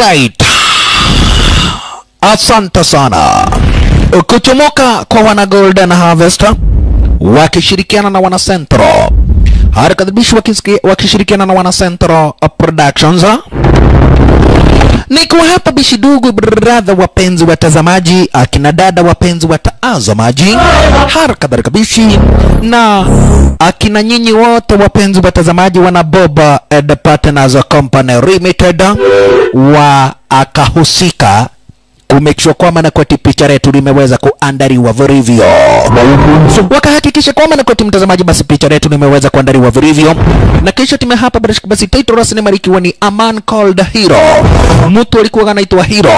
Alright. Asante sana. Kuchomoka kwa wana Golden Harvest wakishirikiana na wana Central. Harakadhibishi wakishirikiana na wana Central Productions. Niko hapa bishidugu brother, wapenzi watazamaji, akina dada wapenzi watazamaji, hara kadhalika bishi na akina nyinyi wote wapenzi watazamaji wana Boba and Partners Company Limited wa akahusika kumake sure kwamba na kwati picha letu limeweza kuandaliwa vilivyo, wakahakikisha kwamba na kwati mtazamaji, basi picha letu limeweza kuandaliwa vilivyo, na kisha time hapa basi basi title rasmi marikiwa ni A Man Called Hero, mtu alikuwa anaitwa Hero,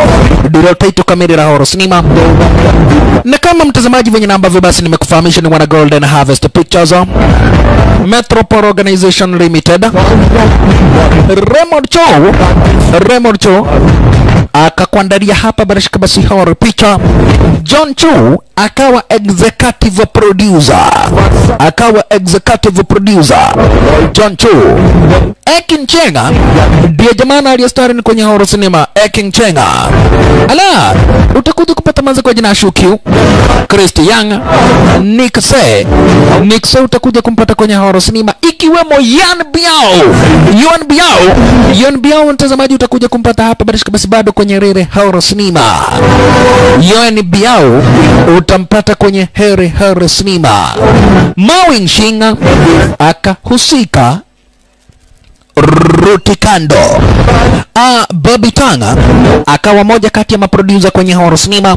ndio title kamili la horror cinema. Na kama mtazamaji venye na ambavyo basi nimekufahamisha ni wana Golden Harvest Pictures Metropole Organization Limited, Raymond Cho, Raymond Cho akakuandalia hapa barashika basi hawa picha. John Chu akawa executive producer, akawa executive producer. John Chu. Ekin Chenga. Ndiye jamana aliyestari kwenye horror cinema. Ekin Chenga, ala, utakuja kupata manza kwa jina Shukyu Christy Young, Nick Se, Nick Se utakuja kumpata kwenye horror cinema, ikiwemo Yan Biao, Yan Biao, Yan Biao mtazamaji utakuja kumpata hapa barishika basi bado kwenye rere horror cinema. Yan Biao utampata kwenye here horror cinema. Mawing Shinga akahusika Rutikando. Ah, Bobby Tanga akawa moja kati ya maprodusa kwenye horror cinema,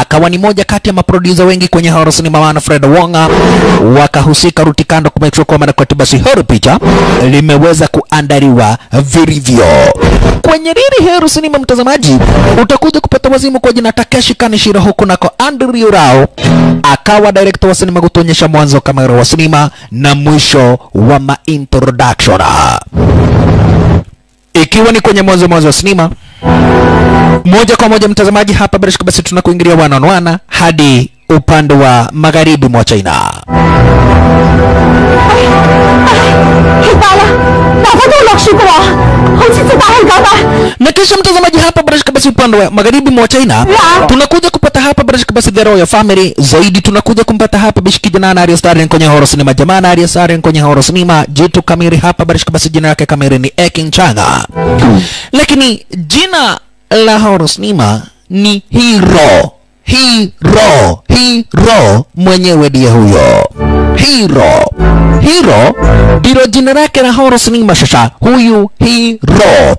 akawa ni moja kati ya maprodusa wengi kwenye horror cinema, wana Fred Wonga wakahusika Rutikando kumake kwa kwamba kwa basi horror picha limeweza kuandaliwa vilivyo kwenye riri horror cinema. Mtazamaji, utakuja kupata wazimu kwa jina Takeshi Kanishiro, huku nako Andrew Rao akawa director wa sinema kutuonyesha mwanzo kamera wa sinema na mwisho wa ma introduction ikiwa ni kwenye mwanzo mwanzo wa sinema moja kwa moja mtazamaji, hapa bila basi tunakuingilia wana hadi upande wa magharibi mwa China. Na kisha mtazamaji, hapa barashika basi upande wa magharibi mwa China. Tunakuja kupata hapa barashika basi the royal family. Zaidi, tunakuja kumpata hapa bishikijana na Arya Starren kwenye horror cinema. Jamaa na Arya Starren kwenye horror cinema, jitu kamili hapa barashika basi jina lake kamili ni Ekin Changa, lakini jina la horror cinema ni Hero Hero, Hero mwenyewe ndiye huyo Hero. Hero ndilo jina lake la Horus cinema. Shasha huyu Hero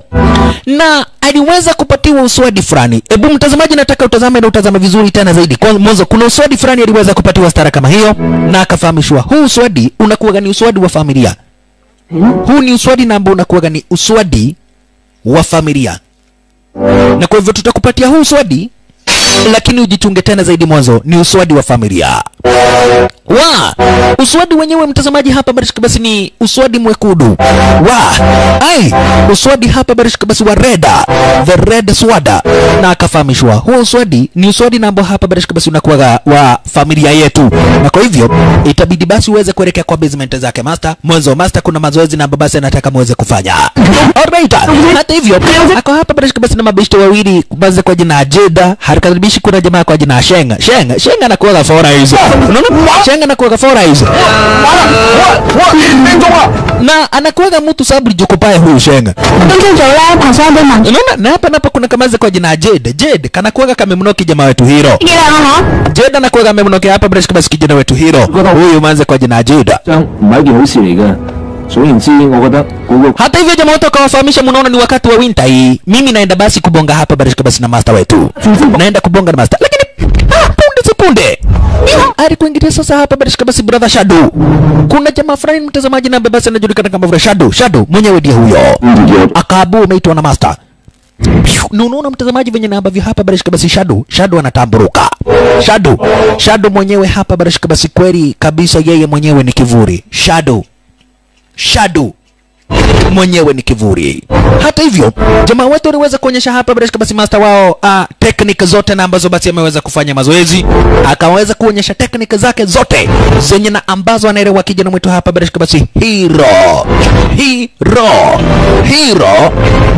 na aliweza kupatiwa uswadi fulani. Hebu mtazamaji, nataka utazame na utazame vizuri tena zaidi. Kwa mwanzo, kuna uswadi fulani aliweza kupatiwa stara kama hiyo, na akafahamishwa huu uswadi unakuwa ni uswadi wa familia. Huu ni uswadi namba unakuwa ni uswadi wa familia, na kwa hivyo tutakupatia huu uswadi lakini ujichunge tena zaidi. Mwanzo ni uswadi wa familia wa uswadi wenyewe mtazamaji, hapa barishika basi ni uswadi mwekudu wa ai, uswadi hapa barishika basi wa reda, the red swada, na akafahamishwa huo uswadi ni uswadi na hapa barishika basi unakuwa wa familia yetu, na kwa hivyo itabidi basi uweze kuelekea kwa basement zake master. Mwanzo master, kuna mazoezi na ambao basi anataka muweze kufanya. Alright, hata hivyo ako hapa barishika basi na mabishi wawili baze kwa jina Jeda, harikaribishi kuna jamaa kwa jina Shenga. Shenga, Shenga anakuwa fora hizo. Shanga na kuweka fora hizo. Na anakuwaga mtu sababu lijokopaya huyu Shanga. Unaona na hapa napa kuna kamaze kwa jina Jade. Jade kana kamemnoki jamaa wetu hero. Jade anakuwaga amemnoki hapa bila shaka kijana wetu hero. Huyu manze kwa jina Jade. Hata hivyo jamaa wote wakawafahamisha, mnaona ni wakati wa winter hii. Mimi naenda basi kubonga hapa barishika basi na master wetu. Naenda kubonga na master. Lakini ah, Alikuingilia sasa hapa bila shaka basi brother Shadow. Kuna jamaa fulani mtazamaji na basi anajulikana kama vile Shadow. Shadow mwenyewe ndiye huyo. Akabu umeitwa na master. Na unaona mtazamaji venye na ambavyo hapa bila shaka basi Shadow, Shadow anatamburuka. Shadow, Shadow mwenyewe hapa bila shaka basi kweli kabisa yeye mwenyewe ni kivuri. Shadow. Shadow mwenyewe ni kivuri. Hata hivyo, jamaa wetu aliweza kuonyesha hapa bila shaka basi master wao uh, technique zote na ambazo basi ameweza kufanya mazoezi, akaweza kuonyesha technique zake zote zenye na ambazo anaelewa kijana mwetu hapa bila shaka basi hero hero hero.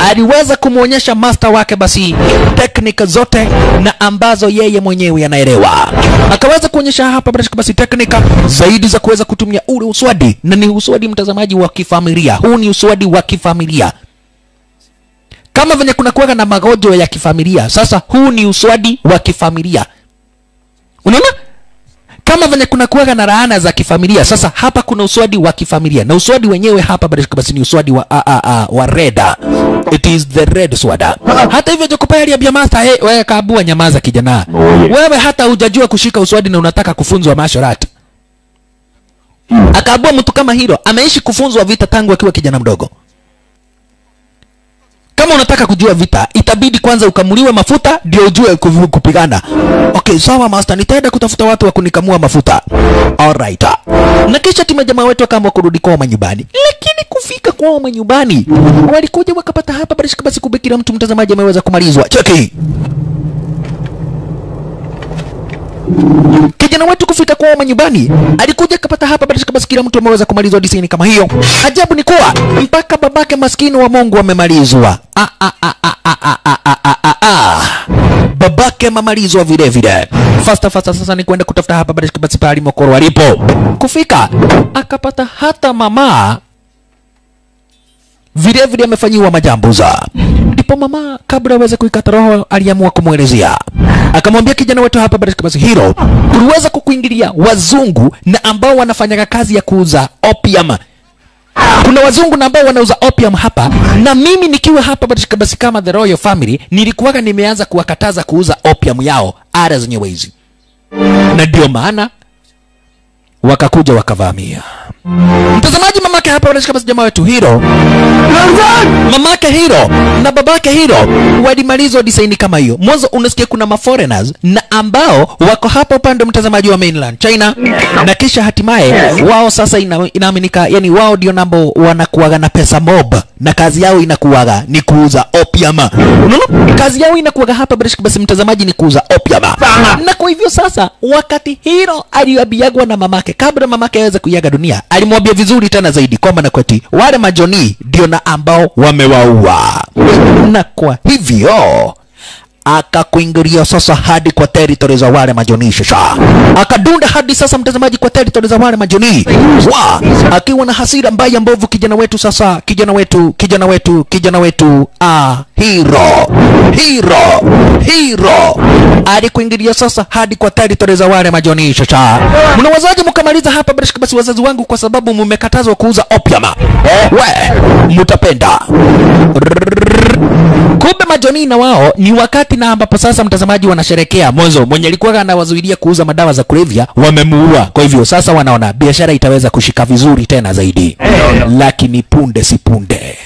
Aliweza kumwonyesha master wake basi technique zote na ambazo yeye mwenyewe anaelewa, akaweza kuonyesha hapa bila shaka basi teknika zaidi za kuweza kutumia ule uswadi, na ni uswadi mtazamaji wa kifamilia. Huu ni uswadi wa kifamilia kama venye kuna kuwaga na magonjwa ya kifamilia. Sasa huu ni uswadi wa kifamilia, unaona kama venye kuna kuwaga na raana za kifamilia. Sasa hapa kuna uswadi wa kifamilia, na uswadi wenyewe hapa basi ni uswadi wa a, a, a, wa reda. It is the red swada. Hata hivyo Jokopa aliambia master, hey, wewe kabua, nyamaza kijana, wewe hata hujajua kushika uswadi na unataka kufunzwa martial art. Akaambua mtu kama hilo ameishi kufunzwa vita tangu akiwa kijana mdogo. Kama unataka kujua vita, itabidi kwanza ukamuliwe mafuta ndio ujue kupigana. Okay, sawa master, nitaenda kutafuta watu wa kunikamua mafuta. Alright. Na kisha timu jamaa wetu akaamua kurudi kwao manyumbani, lakini kufika kwao manyumbani walikuja wakapata hapa basi kubekira mtu mtazamaji ameweza kumalizwa. Cheki kijana wetu kufika kwao manyumbani, alikuja akapata hapa basi maskini mtu ameweza kumalizwa disini kama hiyo. Ajabu ni kuwa mpaka babake maskini wa Mungu amemalizwa. Ah, ah, ah, ah, ah, ah, ah, ah, ah, ah, ah. Babake mamalizwa vile vile. Fasta fasta, sasa ni kwenda kutafuta hapa basi pale Mokoro alipo. Kufika akapata hata mama vile vile amefanyiwa majambuza. Ndipo mama kabla aweze kuikata roho aliamua kumwelezea, akamwambia kijana wetu hapa basi, hilo tuliweza kukuingilia wazungu na ambao wanafanya kazi ya kuuza opium. Kuna wazungu na ambao wanauza opium hapa, na mimi nikiwa hapa basi kama the royal family nilikuwaga nimeanza kuwakataza kuuza opium yao ara zenye hizi, na ndio maana wakakuja wakavamia. Mtazamaji, mamake hapa wanashika basi jamaa wetu Hiro, mamake Hiro na babake Hiro walimalizwa design kama hiyo. Mwanzo unasikia kuna maforeigners na ambao wako hapa upande mtazamaji wa mainland China, na kisha hatimaye wao sasa ina, inaaminika yani wao ndio nambo wanakuaga na pesa mob. Na kazi yao inakuaga ni kuuza opium. Kazi yao inakuaga hapa basi mtazamaji ni kuuza opium, na kwa hivyo sasa wakati Hiro aliabiagwa na mamake kabla mamake aweze kuiaga dunia, alimwambia vizuri tena zaidi kwamba na kweti wale majoni ndio na ambao wamewaua, na kwa hivyo akakuingilia sasa hadi kwa territory za wale majoni shasha, akadunda hadi sasa mtazamaji kwa territory za wale majoni wa. Akiwa na hasira mbaya mbovu. Kijana wetu sasa, kijana wetu, kijana wetu, kijana wetu, ah, hero. Hero. Hero. Alikuingilia sasa hadi kwa territory za wale majoni shasha. Mnawazaje mkamaliza hapa basi basi, wazazi wangu, kwa sababu mmekatazwa kuuza opium? We mutapenda. Kumbe majoni na wao ni wakati na ambapo sasa mtazamaji wanasherekea. Mwanzo mwenye alikuwa anawazuilia kuuza madawa za kulevya wamemuua. Kwa hivyo sasa wanaona biashara itaweza kushika vizuri tena zaidi. Lakini punde si punde.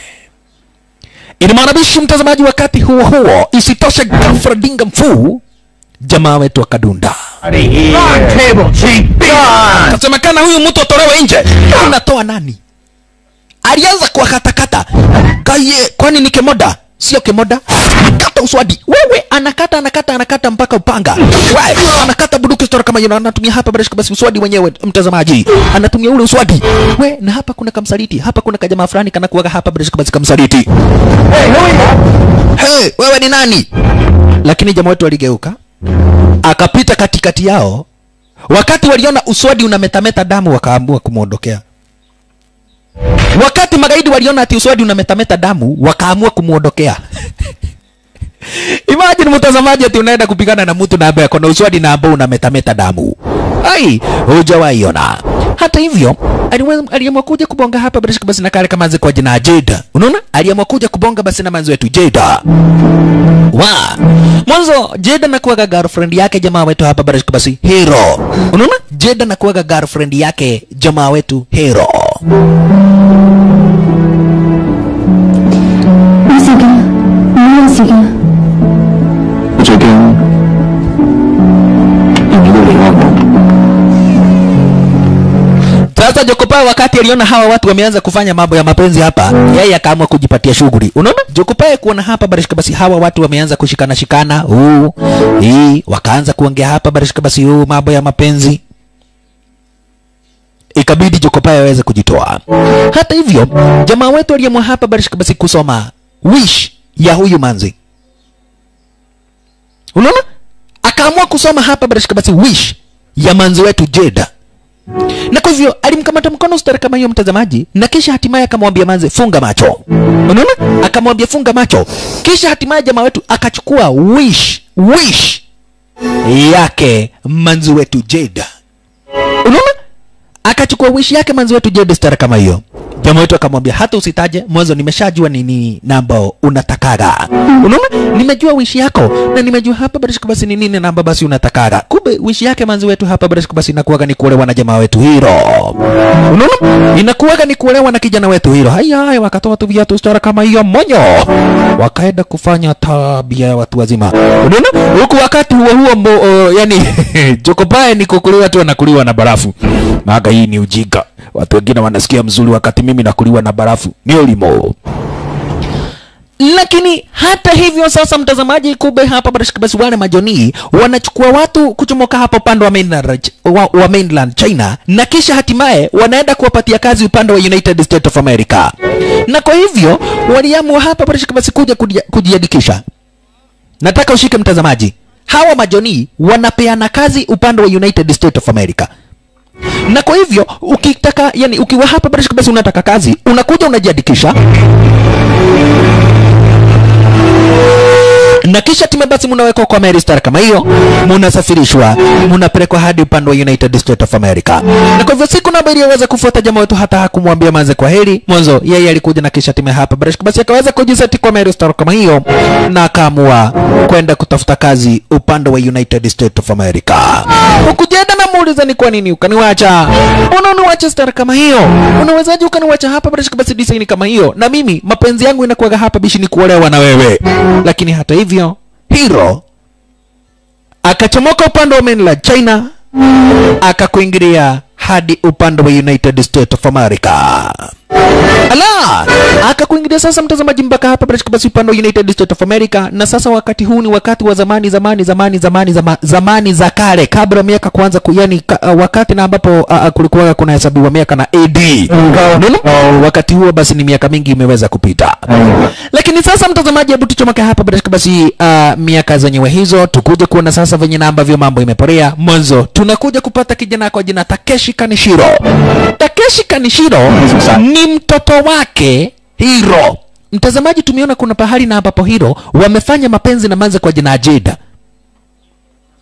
Inamaanabishi mtazamaji wakati huo huo isitoshe ghafla dinga mfuu jamaa wetu akadunda kasemekana huyu mtu atolewe nje. Unatoa nani? Alianza kuwakatakata. Kaye kwani ni kemoda sio kemoda kata uswadi. Wewe anakata anakata anakata mpaka upanga. Wewe anakata buduki stora kama yuna anatumia hapa basi basi uswadi mwenyewe, mtazamaji. Anatumia ule uswadi. We na hapa kuna kamsaliti. Hapa kuna kajamaa fulani kana kuwaga hapa basi basi kamsaliti. Hey, wewe ni nani? Lakini jamaa wetu aligeuka akapita katikati yao. Wakati waliona uswadi unametameta damu wakaambua kumwondokea wakati magaidi waliona ati uswadi unametameta damu wakaamua kumwondokea imagine mtazamaji ati unaenda kupigana na mtu na ambaye ako uswadi na ambao unametameta damu. Ai hujawaiona hata hivyo aliamua kuja kubonga hapa basi basi na kale kama anze kwa jina Jeda. unaona? Aliamua kuja kubonga basi na manzi wetu Jeda. wa. Mwanzo Jeda na kuwaga girlfriend yake jamaa wetu hapa basi basi hero. Unaona? Jeda na kuwaga girlfriend yake jamaa wetu hero. 唔事 Sasa Jokopa wakati aliona hawa watu wameanza kufanya mambo ya mapenzi hapa, yeye akaamua kujipatia shughuli. Unaona? Jokopae kuona hapa barishika basi hawa watu wameanza kushikana shikana, huu hii, wakaanza kuongea hapa barishika basi huu mambo ya mapenzi ikabidi Jokopae aweze kujitoa. Hata hivyo, jamaa wetu aliyemwa hapa barishika basi kusoma wish ya huyu manzi, unaona, akaamua kusoma hapa barishika basi wish ya manzi wetu Jeda, na kwa hivyo alimkamata mkono stara kama hiyo mtazamaji, na kisha hatimaye akamwambia manzi funga macho, unaona, akamwambia funga macho, kisha hatimaye jamaa wetu akachukua wish wish yake manzi wetu Jeda, unaona? Akachukua wish yake manzi wetu Jeda stara kama hiyo. Jamaa wetu akamwambia hata usitaje mwanzo, nimeshajua ni nini namba unatakaga. Unaona, nimejua wishi yako na nimejua hapa barishika basi ni nini namba basi unatakaga. Kumbe wishi yake manzi wetu hapa barishika basi inakuwaga ni kuolewa na jamaa wetu hilo. Unaona, inakuwaga ni kuolewa na kijana wetu hilo. Haya haya, wakatoa tu viatu stara kama hiyo monyo, wakaenda kufanya tabia ya watu wazima. Unaona, huku wakati huo huo mbo, uh, yani Jokopae ni kukuliwa tu anakuliwa na barafu. Maga hii ni ujinga. Watu wengine wanasikia mzuri wakati mimi nakuliwa na barafu. Ni ulimo. Lakini hata hivyo sasa, mtazamaji, kube hapa basi wale majoni wanachukua watu kuchomoka hapa upande wa mainland, wa, wa mainland China na kisha hatimaye wanaenda kuwapatia kazi upande wa United States of America, na kwa hivyo waliamua hapa basi kuja kujiandikisha. Nataka ushike mtazamaji, hawa majoni wanapeana kazi upande wa United States of America na kwa hivyo ukitaka yani ukiwa hapa barashika basi unataka kazi unakuja unajiandikisha na kisha time basi mnawekwa kwa Mary Star kama hiyo, mnasafirishwa mnapelekwa hadi upande wa United States of America. Na kwa hivyo siku namba iliyoweza kufuata jamaa wetu hata hakumwambia manze kwa heri mwanzo, yeye alikuja na kisha time hapa barashika basi akaweza kujiseti kwa Mary Star kama hiyo, na akaamua kwenda kutafuta kazi upande wa United States of America. Ukujenda na muuliza ni kwa nini ukaniwacha? Mbona uniwacha star kama hiyo? Unawezaje ukaniwacha hapa barashika basi design kama hiyo? Na mimi mapenzi yangu inakuwaga hapa bishi ni kuolewa na wewe. Lakini hata hivyo hero akachomoka upande wa mainland China akakuingilia hadi upande wa United States of America. Ala, akakuingilia sasa mtazamaji mpaka hapa barashika basi upande wa United States of America, na sasa wakati huu ni wakati wa zamani zamani zamani zamani zamani, zamani za kale kabla miaka kuanza ku, yani ka, uh, wakati na ambapo uh, uh, kulikuwa kuna hesabiwa miaka na AD. Unaona? Wakati huo basi ni miaka mingi imeweza kupita. Lakini sasa mtazamaji, hebu tuchomeke hapa barashika basi uh, miaka zenyewe hizo, tukuje kuona sasa venye na ambavyo mambo imeporea. Mwanzo tunakuja kupata kijana kwa jina Takeshi Kanishiro. Takeshi Kanishiro ni mtoto wake Hiro. Mtazamaji, tumeona kuna pahali na ambapo Hiro wamefanya mapenzi na manze kwa jina Jada.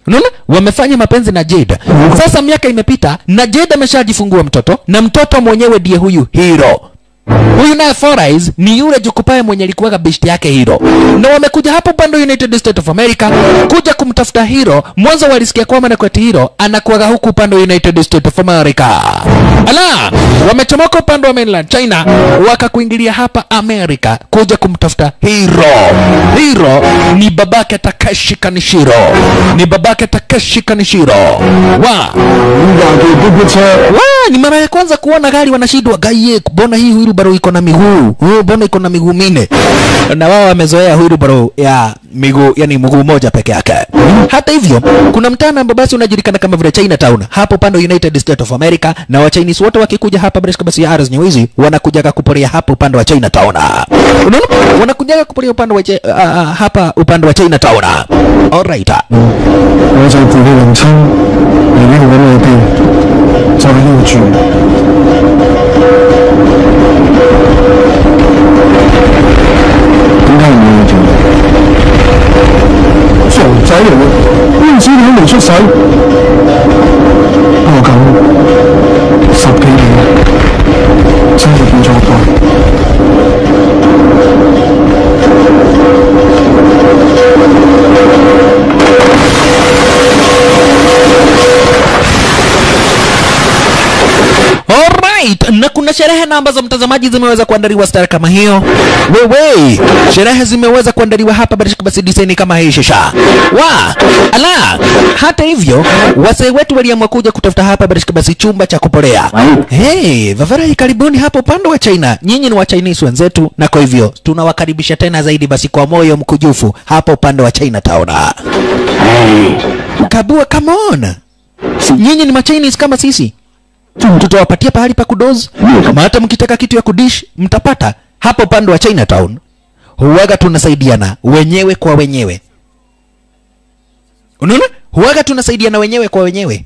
Unaona? Wamefanya mapenzi na jeda Sasa miaka imepita na Jada ameshajifungua mtoto na mtoto mwenyewe ndiye huyu Hiro. Huyu naye Forays ni yule jukupaye mwenye alikuwa best yake hilo, na wamekuja hapo wa United States of America kuja kumtafuta hilo. Mwanzo walisikia kwamba na kwati hilo anakuwaga huku upande wa United States of America. Ala, wamechomoka upande wa mainland China wakakuingilia hapa America kuja kumtafuta hilo. Hilo ni babake Takeshi Kanishiro, ni babake Takeshi Kanishiro wa wa ni mara ya kwanza kuona gari wanashindwa gaiye kubona hii wheelbarrow iko na miguu oh, mbona iko na miguu minne? Na wao wamezoea wheelbarrow ya miguu, yani mguu moja peke yake. Hata hivyo, kuna mtaa ambao basi unajulikana kama vile Chinatown hapo pande wa United States of America, na wa Chinese wote wakikuja hapa British basi ya ardhi hizi wanakujaga kuporea hapo upande wa Chinatown. Unaona, wanakujaga kuporea upande wa Chi- ah, ah, hapa upande wa Chinatown. Alright. 我就住呢邻村，嚟呢度揾我 哋，就喺呢度住。點解唔要做？傻仔嚟嘅，呢陣時你都未出世，不過咁十几年真系变咗一个。Alright, na na kuna sherehe na ambazo mtazamaji zimeweza kuandaliwa stara kama hiyo? Wewe sherehe zimeweza kuandaliwa hapa barishika basi diseni kama hii shasha wa ala hata hivyo wasee wetu waliamua kuja kutafuta hapa barishika basi chumba cha kupolea. Hey vavarai karibuni hapo upande wa china. Nyinyi ni wa chinese wenzetu na kwa hivyo tunawakaribisha tena zaidi basi kwa moyo mkujufu hapa upande wa china taona kabua come on. Nyinyi ni machinese kama sisi tutawapatia pahali pa kudozi kama hata mkitaka kitu ya kudish mtapata. Hapo upande wa chinatown huwaga tunasaidiana wenyewe kwa wenyewe. Unaona? Huwaga tunasaidiana wenyewe kwa wenyewe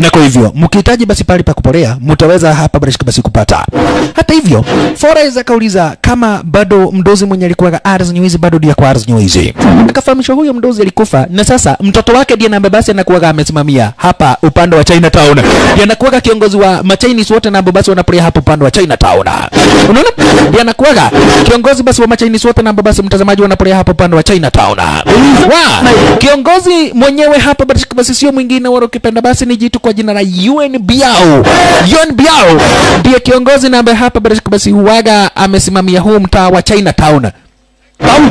na kwa hivyo mkihitaji basi pahali pa kuporea mtaweza hapa barishika basi kupata. Hata hivyo Forex akauliza kama bado mdozi mwenye alikuwa ars nywizi bado ndiye kwa ars nywizi akafahamishwa huyo mdozi alikufa na sasa mtoto wake ndiye nambe basi anakuwa amesimamia hapa upande wa China Town, ndiye anakuwa kiongozi wa machinese wote nambe basi wanaporea hapa upande wa China Town. unaona? Ndiye anakuwa kiongozi basi wa machinese wote nambe basi mtazamaji wanaporea hapa upande wa China Town. wa! Kiongozi mwenyewe hapa basi sio mwingine wala ukipenda basi ni jitu kwa jina la UN Biao. Ndiye kiongozi na hapa basi huwaga amesimamia huu mtaa wa Chinatown.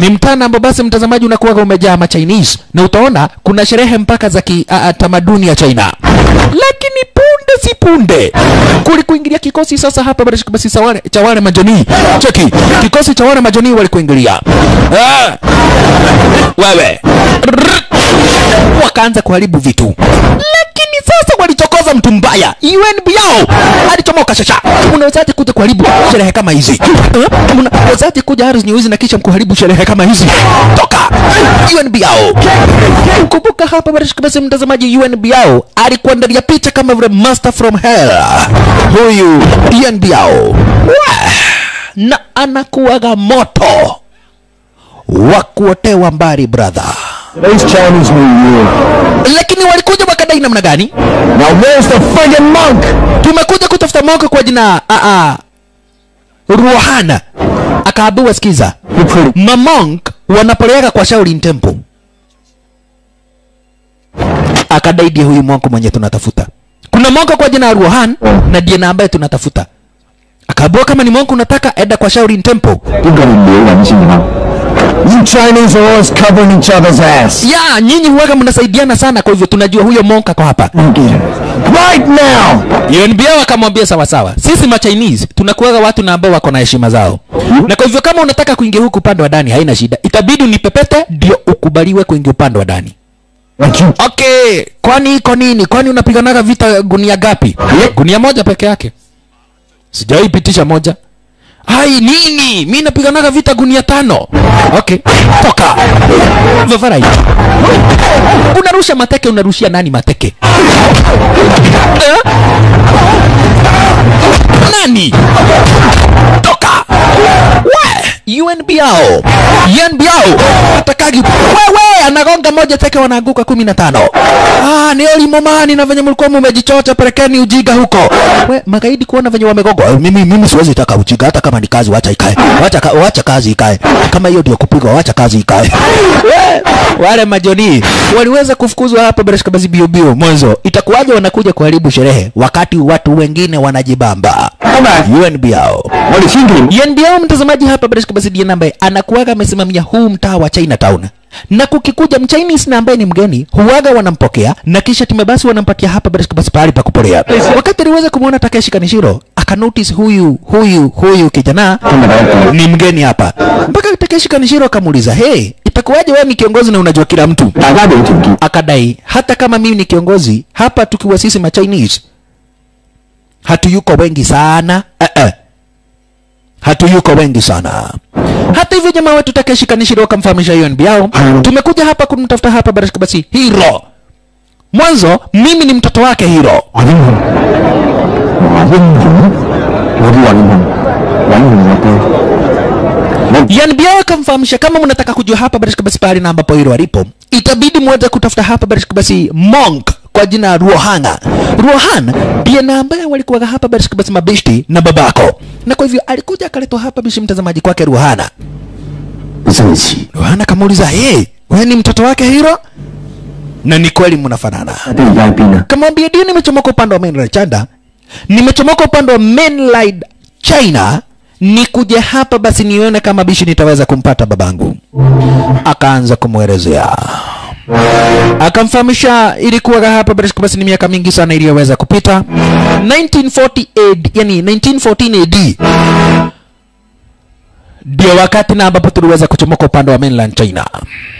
Ni mtana na ambao basi mtazamaji unakuwaga umejaa ma Chinese na utaona kuna sherehe mpaka za kitamaduni ya China. Lakini si punde kulikuingilia kikosi sasa hapa basi sa wale- cha wale majoni. Cheki kikosi cha wale majoni walikuingilia. Wewe wakaanza kuharibu vitu lakini sasa walichokoza mtu mbaya UNB yao alichomoka shasha unawezaje kuja kuharibu sherehe kama hizi? Eh? unawezaje kuja harusi News na kisha kuharibu sherehe kama hizi? Toka! UNB yao. Kumbuka hapa barishika basi mtazamaji UNB yao alikuandalia picha kama vile master from hell. Huyu UNB yao. Na anakuwaga moto wa kuotewa mbali brother Today's Chinese New Year. Lakini walikuja wakadai namna gani? Now where's the friggin monk? Tumekuja kutafuta monk kwa jina a a Ruhana. Akaambiwa sikiza. Ma monk wanapeleka kwa Shaolin Temple. Akadai die huyu monk mwenye tunatafuta. Kuna monk kwa jina Ruhan oh. na ndiye na ambaye tunatafuta. Akaambiwa kama ni monk unataka enda kwa Shaolin Temple. You Chinese are always covering each other's ass. Yeah, nyinyi huwaga mnasaidiana sana kwa hivyo tunajua huyo monka kwa hapa Right now! UNBA wakamwambia sawa sawa, sisi ma Chinese tunakuwaga watu na ambao wako na heshima zao, na kwa hivyo kama unataka kuingia huku upande wa ndani haina shida, itabidi unipepete ndio ukubaliwe kuingia upande wa ndani. Okay, kwani iko nini? Kwani unapiganaga vita gunia gapi? Gunia moja peke yake, sijawahi pitisha moja. Hai nini? Mi napiganaga vita gunia tano. Okay, toka Vavarai. Unarusha mateke, unarushia nani mateke? Eh? Nani? Toka! UNBL UNBL atakagi. Wewe, anagonga moja teke, wanaanguka kumi na tano. Ah, ni olimomani na venye mlikuwa mmejichota, pelekeni ujiga huko. We magaidi kuona venye wamegogo, eh, mimi mimi siwezi taka ujiga, hata kama ni kazi, wacha ikae, wacha wacha kazi ikae, kama hiyo ndio kupigwa, wacha kazi ikae. Wale majoni waliweza kufukuzwa hapo Beresha Bazi bio bio mwanzo, itakuwaje wanakuja kuharibu sherehe wakati watu wengine wanajibamba? UNBL UNBL, mtazamaji hapa Bobrisky basi Diana ambaye anakuwaga amesimamia huu mtaa wa China Town na kukikuja mchainisi na ambaye ni mgeni huaga wanampokea na kisha time basi wanampatia hapa Bobrisky basi pahali pa kupolea. Wakati aliweza kumwona Takeshi Kanishiro akanotice huyu huyu huyu kijana ni mgeni hapa, mpaka Takeshi Kanishiro akamuuliza hey, itakuwaje wewe ni kiongozi na unajua kila mtu? Akadai hata kama mimi ni kiongozi hapa, tukiwa sisi ma Chinese hatuyuko wengi sana eh, eh hatuyuko wengi sana. Hata hivyo jamaa wetu Takeshi Kanishiro wakamfahamisha hiyo yao, ah. tumekuja hapa kumtafuta hapa Barashika basi Hiro. Mwanzo mimi ni mtoto wake Hiro. NB yao akamfahamisha kama mnataka kujua hapa Barashika basi pahali na ambapo Hiro alipo, itabidi muweze kutafuta hapa Barashika basi Monk kwa jina ya Rohan. Rohan ndiye na ambaye walikuwa hapa Barsabbas mabishti na babako, na kwa hivyo alikuja akaletwa hapa bishi mtazamaji kwake Rohana. Rohana akamuuliza hey, wewe ni mtoto wake Hiro? Na ni kweli mnafanana. Kamwambia ndio, nimechomoka upande wa mainland China, nimechomoka upande wa mainland China nikuja hapa basi nione kama bishi nitaweza kumpata babangu. Akaanza kumwelezea akamfahamisha ilikuwa hapa basi ni miaka mingi sana iliyoweza kupita 1940 AD, yani 1914 AD ndio wakati na ambapo tuliweza kuchomoka upande wa mainland China.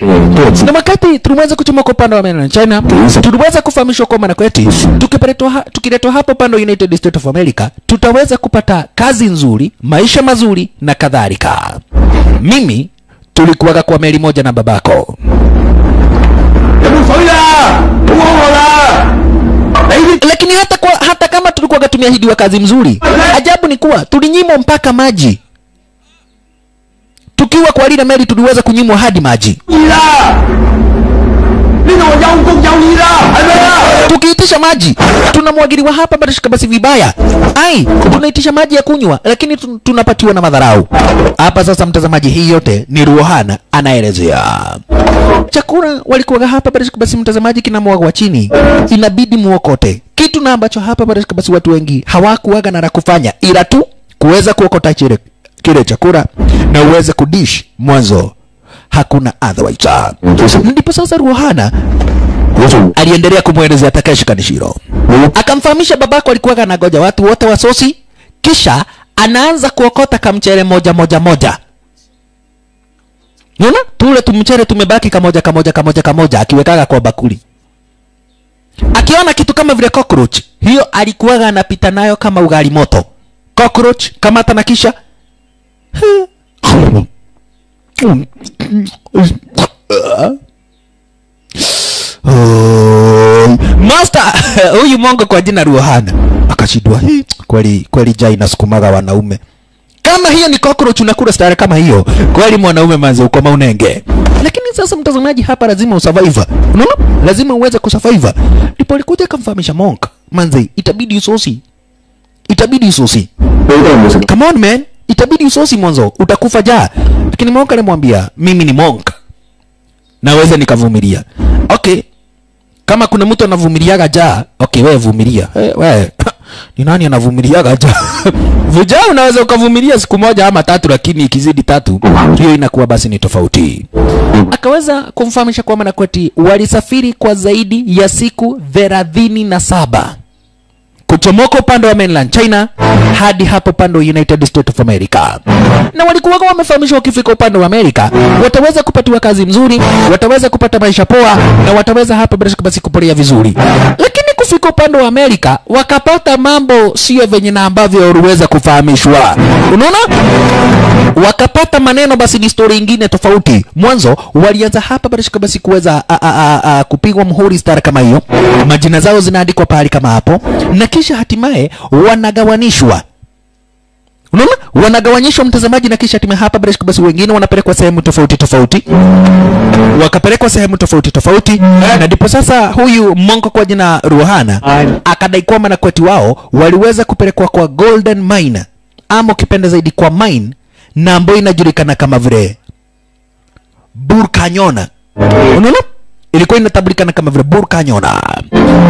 各自 Na wakati tuliweza kuchomoka upande wa mainland China, tuliweza kufahamishwa kwa maana kweti tukiletwa ha, tukiletwa hapo upande wa United States of America, tutaweza kupata kazi nzuri, maisha mazuri na kadhalika. Mimi tulikuwaga kwa meli moja na babako. Lakini hata kwa, hata kama tulikuwa tumeahidiwa kazi mzuri, ajabu ni kuwa tulinyimwa mpaka maji. Tukiwa kwa lile meli tuliweza kunyimwa hadi maji. Tukiitisha maji tunamwagiliwa hapa basi vibaya. Ai, tunaitisha maji ya kunywa lakini tun- tunapatiwa na madharau. Hapa sasa, mtazamaji, hii yote ni Ruhana anaelezea. Chakula walikuwaga hapa basi mtazamaji, kinamwagwa chini, inabidi muokote kitu na ambacho hapa basi watu wengi hawakuwaga na la kufanya ila tu kuweza kuokota kile chakula na uweze kudish mwanzo, hakuna otherwise. Ndipo sasa Ruhana aliendelea kumwelezea Takeshi Kanishiro, akamfahamisha babako alikuwa anagoja watu wote wa sosi, kisha anaanza kuokota kamchele moja moja moja Unaona? Tule tumchele tumebaki kamoja kamoja kamoja kamoja akiwekaga kwa bakuli. Akiona kitu kama vile cockroach, hiyo alikuwa anapita nayo kama ugali moto. Cockroach kamata na kisha Master huyu mongo kwa jina Ruhana. Akashindwa, kweli kweli jai nasukumaga wanaume. Kama hiyo ni cockroach unakula stare kama hiyo. Kweli, mwanaume manze uko maunenge. Lakini sasa, mtazamaji, hapa lazima usurvive, unaona, lazima uweze kusurvive. Ndipo alikuja akamfahamisha Monk, manze, itabidi usosi, itabidi usosi. Come on man, itabidi usosi mwanzo, utakufa jaa. Lakini Monk alimwambia, mimi ni Monk. Naweza nikavumilia. Okay. Kama kuna mtu anavumiliaga jaa, okay wewe vumilia. Hey, wewe ni nani anavumiliaga jaa? Vujaa unaweza ukavumilia siku moja ama tatu, lakini ikizidi tatu, hiyo inakuwa basi ni tofauti. Akaweza kumfahamisha kwamba Nakweti walisafiri kwa zaidi ya siku thelathini na saba kuchomoka upande wa mainland China hadi hapo upande wa United States of America, na walikuwa wamefahamishwa wakifika upande wa Amerika wataweza kupatiwa kazi mzuri, wataweza kupata maisha poa, na wataweza hapa bila shaka basi kupolea vizuri. Lakini kufika upande wa Amerika wakapata mambo sio venye na ambavyo uliweza kufahamishwa. Unaona, wakapata maneno basi ni story ingine tofauti. Mwanzo walianza hapa barishika basi kuweza kupigwa muhuri stara kama hiyo, majina zao zinaandikwa pahali kama hapo, na kisha hatimaye wanagawanishwa unaona? Wanagawanyishwa mtazamaji na kisha hatimaye hapa shaka basi wengine wanapelekwa sehemu tofauti tofauti. Wakapelekwa sehemu tofauti tofauti na ndipo sasa huyu monko kwa jina ruhana akadai kwamba na kweti wao waliweza kupelekwa kwa golden mine ama ukipenda zaidi kwa mine na ambayo inajulikana kama vile burkanyona. Unaona ilikuwa inatambulikana kama vile burkanyona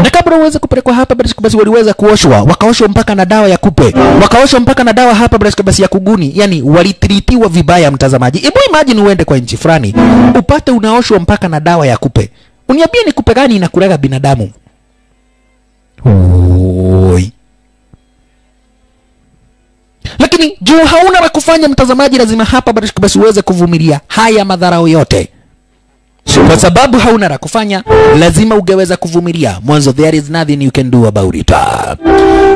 na kabla uweze kupelekwa hapa bila basi waliweza kuoshwa. Wakaoshwa mpaka na dawa ya kupe. Wakaoshwa mpaka na dawa hapa bila basi ya kuguni. Yani walitritiwa vibaya mtazamaji. Hebu imagine uende kwa nchi fulani upate unaoshwa mpaka na dawa ya kupe. Uniambie ni kupe gani inakulaga binadamu? Oi. lakini juu hauna la kufanya mtazamaji lazima hapa basi uweze kuvumilia haya madharau yote kwa sababu hauna la kufanya lazima ungeweza kuvumilia. Mwanzo there is nothing you can do about it.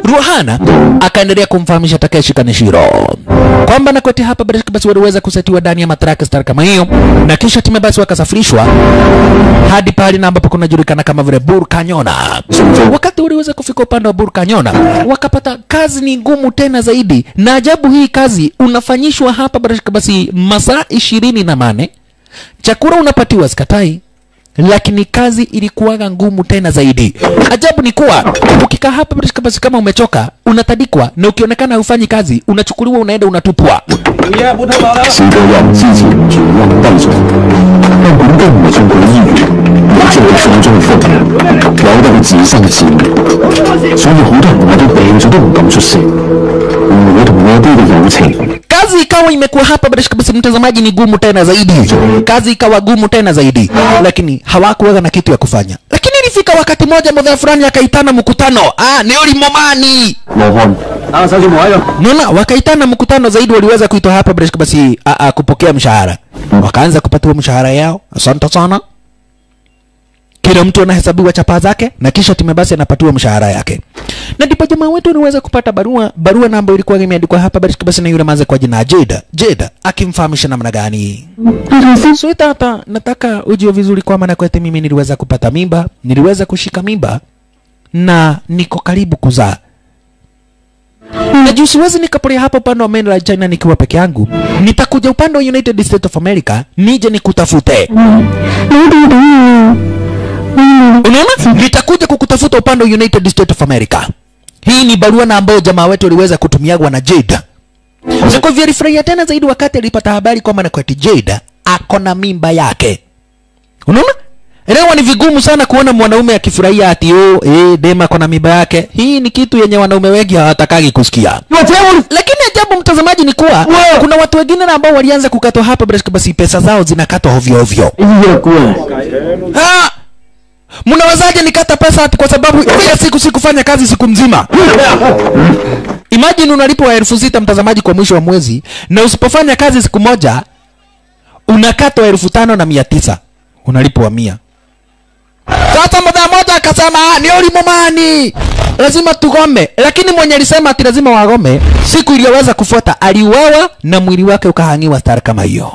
Ruhana akaendelea kumfahamisha takeshi kaneshiro kwamba nakwete hapa basi waliweza kusetiwa ndani ya matraka star kama hiyo na kisha time basi wakasafirishwa hadi pale na ambapo kunajulikana kama vile burkanyona. Wakati waliweza kufika upande wa burkanyona wakapata kazi ni ngumu tena zaidi. Na ajabu hii kazi unafanyishwa hapa basi masaa ishirini na mane chakula unapatiwa sikatai lakini kazi ilikuwaga ngumu tena zaidi ajabu ni kuwa ukikaa hapa kama umechoka unatadikwa na ukionekana hufanyi kazi unachukuliwa unaenda unatupwa 是个人之前绝望低俗，根本跟唔系中佢嘅医院，冇做 哋放咗去福嘅，有得佢自生自灭，所以好多人我都病咗都唔敢出声。我同我爹嘅友情， kazi ikawa imekuwa hapa bila shaka basi mtazamaji ni gumu tena zaidi kazi ikawa gumu tena zaidi lakini hawakuwaga na kitu ya kufanya lakini ilifika wakati moja mdhaa fulani akaitana mkutano ah ni ulimomani 罗汉啊，手指冇喺度。 naona wakaitana mkutano zaidi waliweza kuitwa hapa bila shaka basi a, a, kupokea mshahara wakaanza kupatiwa mshahara yao asante sana kila mtu anahesabiwa chapaa zake na kisha time basi anapatiwa mshahara yake. Na ndipo jamaa wetu aliweza kupata barua. Barua namba ilikuwa imeandikwa hapa basi na yule maze kwa jina Jeda. Jeda akimfahamisha namna gani? Sweetheart, nataka ujue vizuri kwa maana kwete mimi niliweza kupata mimba niliweza kushika mimba na niko karibu kuzaa. Na juu siwezi nikapolea hapa upande wa mainland China nikiwa peke yangu, nitakuja upande wa United States of America nije nikutafute unaona? Nitakuja kukutafuta upande wa United States of America. Hii ni barua na ambayo jamaa wetu aliweza kutumiagwa na Jada. Zako alifurahia tena zaidi wakati alipata habari kwamba na kwati Jada ako na mimba yake. Unaona? Elewa ni vigumu sana kuona mwanaume akifurahia ati oh, eh, dema kona mimba yake. Hii ni kitu yenye wanaume wengi hawatakagi kusikia. Lakini ajabu mtazamaji ni kuwa wow. Kuna watu wengine ambao walianza kukatwa hapa basi pesa zao zinakatwa ovyo ovyo. Ah, mnawezaje nikata pesa ati kwa sababu ile siku sikufanya kazi siku mzima? Imagine unalipwa elfu sita mtazamaji kwa mwisho wa mwezi na usipofanya kazi siku moja unakatwa elfu tano na mia tisa. Unalipwa mia. Sasa mdhaa moja akasema "Ah, ni ulimomani lazima tugome. Lakini mwenye alisema ati lazima wagome siku iliyoweza kufuata aliuawa na mwili wake ukahangiwa stara kama hiyo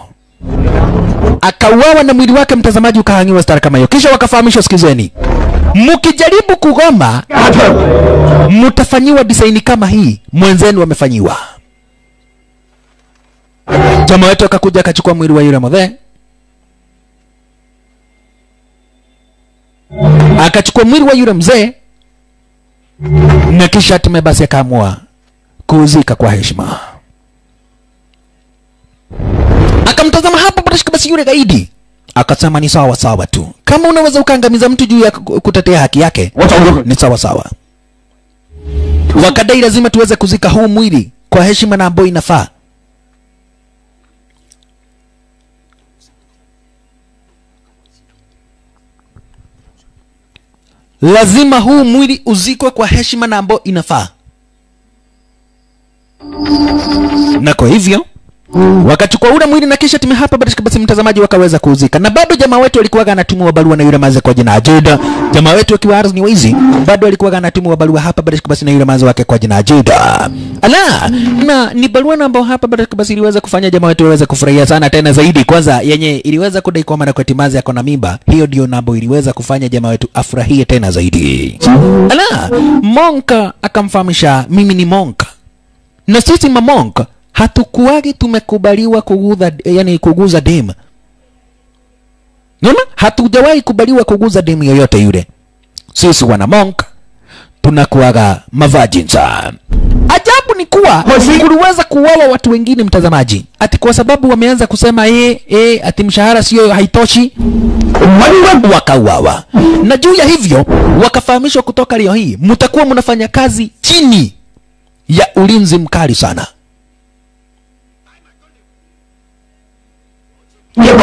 akauawa na mwili wake mtazamaji ukahangiwa stara kama hiyo. Kisha wakafahamishwa sikizeni mkijaribu kugoma mtafanyiwa disaini kama hii. Mwenzenu wamefanyiwa jamaa wetu akakuja akachukua mwili wa yule modhe akachukua mwili wa yule mzee na kisha hatimaye basi akaamua kuuzika kwa heshima Akamtazama hapo patashika basi yule gaidi akasema, ni sawa sawa tu, kama unaweza ukaangamiza mtu juu ya kutetea haki yake ni sawa sawa. Wakadai lazima tuweze kuzika huu mwili kwa heshima na ambayo inafaa. Lazima huu mwili uzikwe kwa heshima na ambayo inafaa, na kwa hivyo wakachukua ule mwili na kisha tumehapa hapa basi mtazamaji wakaweza kuuzika na bado jamaa wetu alikuwa anatumwa barua na yule maze kwa jina Ajida jamaa wetu akiwa ardhi wizi bado alikuwa anatumwa barua hapa basi na yule maze wake kwa jina Ajida ala na ni barua namba hapa basi iliweza kufanya jamaa wetu waweze kufurahia sana tena zaidi. Kwanza yenye iliweza kudai kwa mara kwa timazi yako na mimba hiyo ndio namba iliweza kufanya jamaa wetu afurahie tena zaidi. Ala monka akamfahamisha mimi ni monka. Na sisi mamonk hatukuwagi tumekubaliwa kuguza yani kuguza demu. naona hatujawahi kubaliwa kuguza demu yoyote yule. Sisi wana monk tunakuaga mavajinsa ajabu ni kuwa kuliweza kuwawa watu wengine mtazamaji. Ati kwa sababu wameanza kusema e, e, ati mshahara sio haitoshi wakauawa. Na juu ya hivyo wakafahamishwa kutoka leo hii mtakuwa mnafanya kazi chini ya ulinzi mkali sana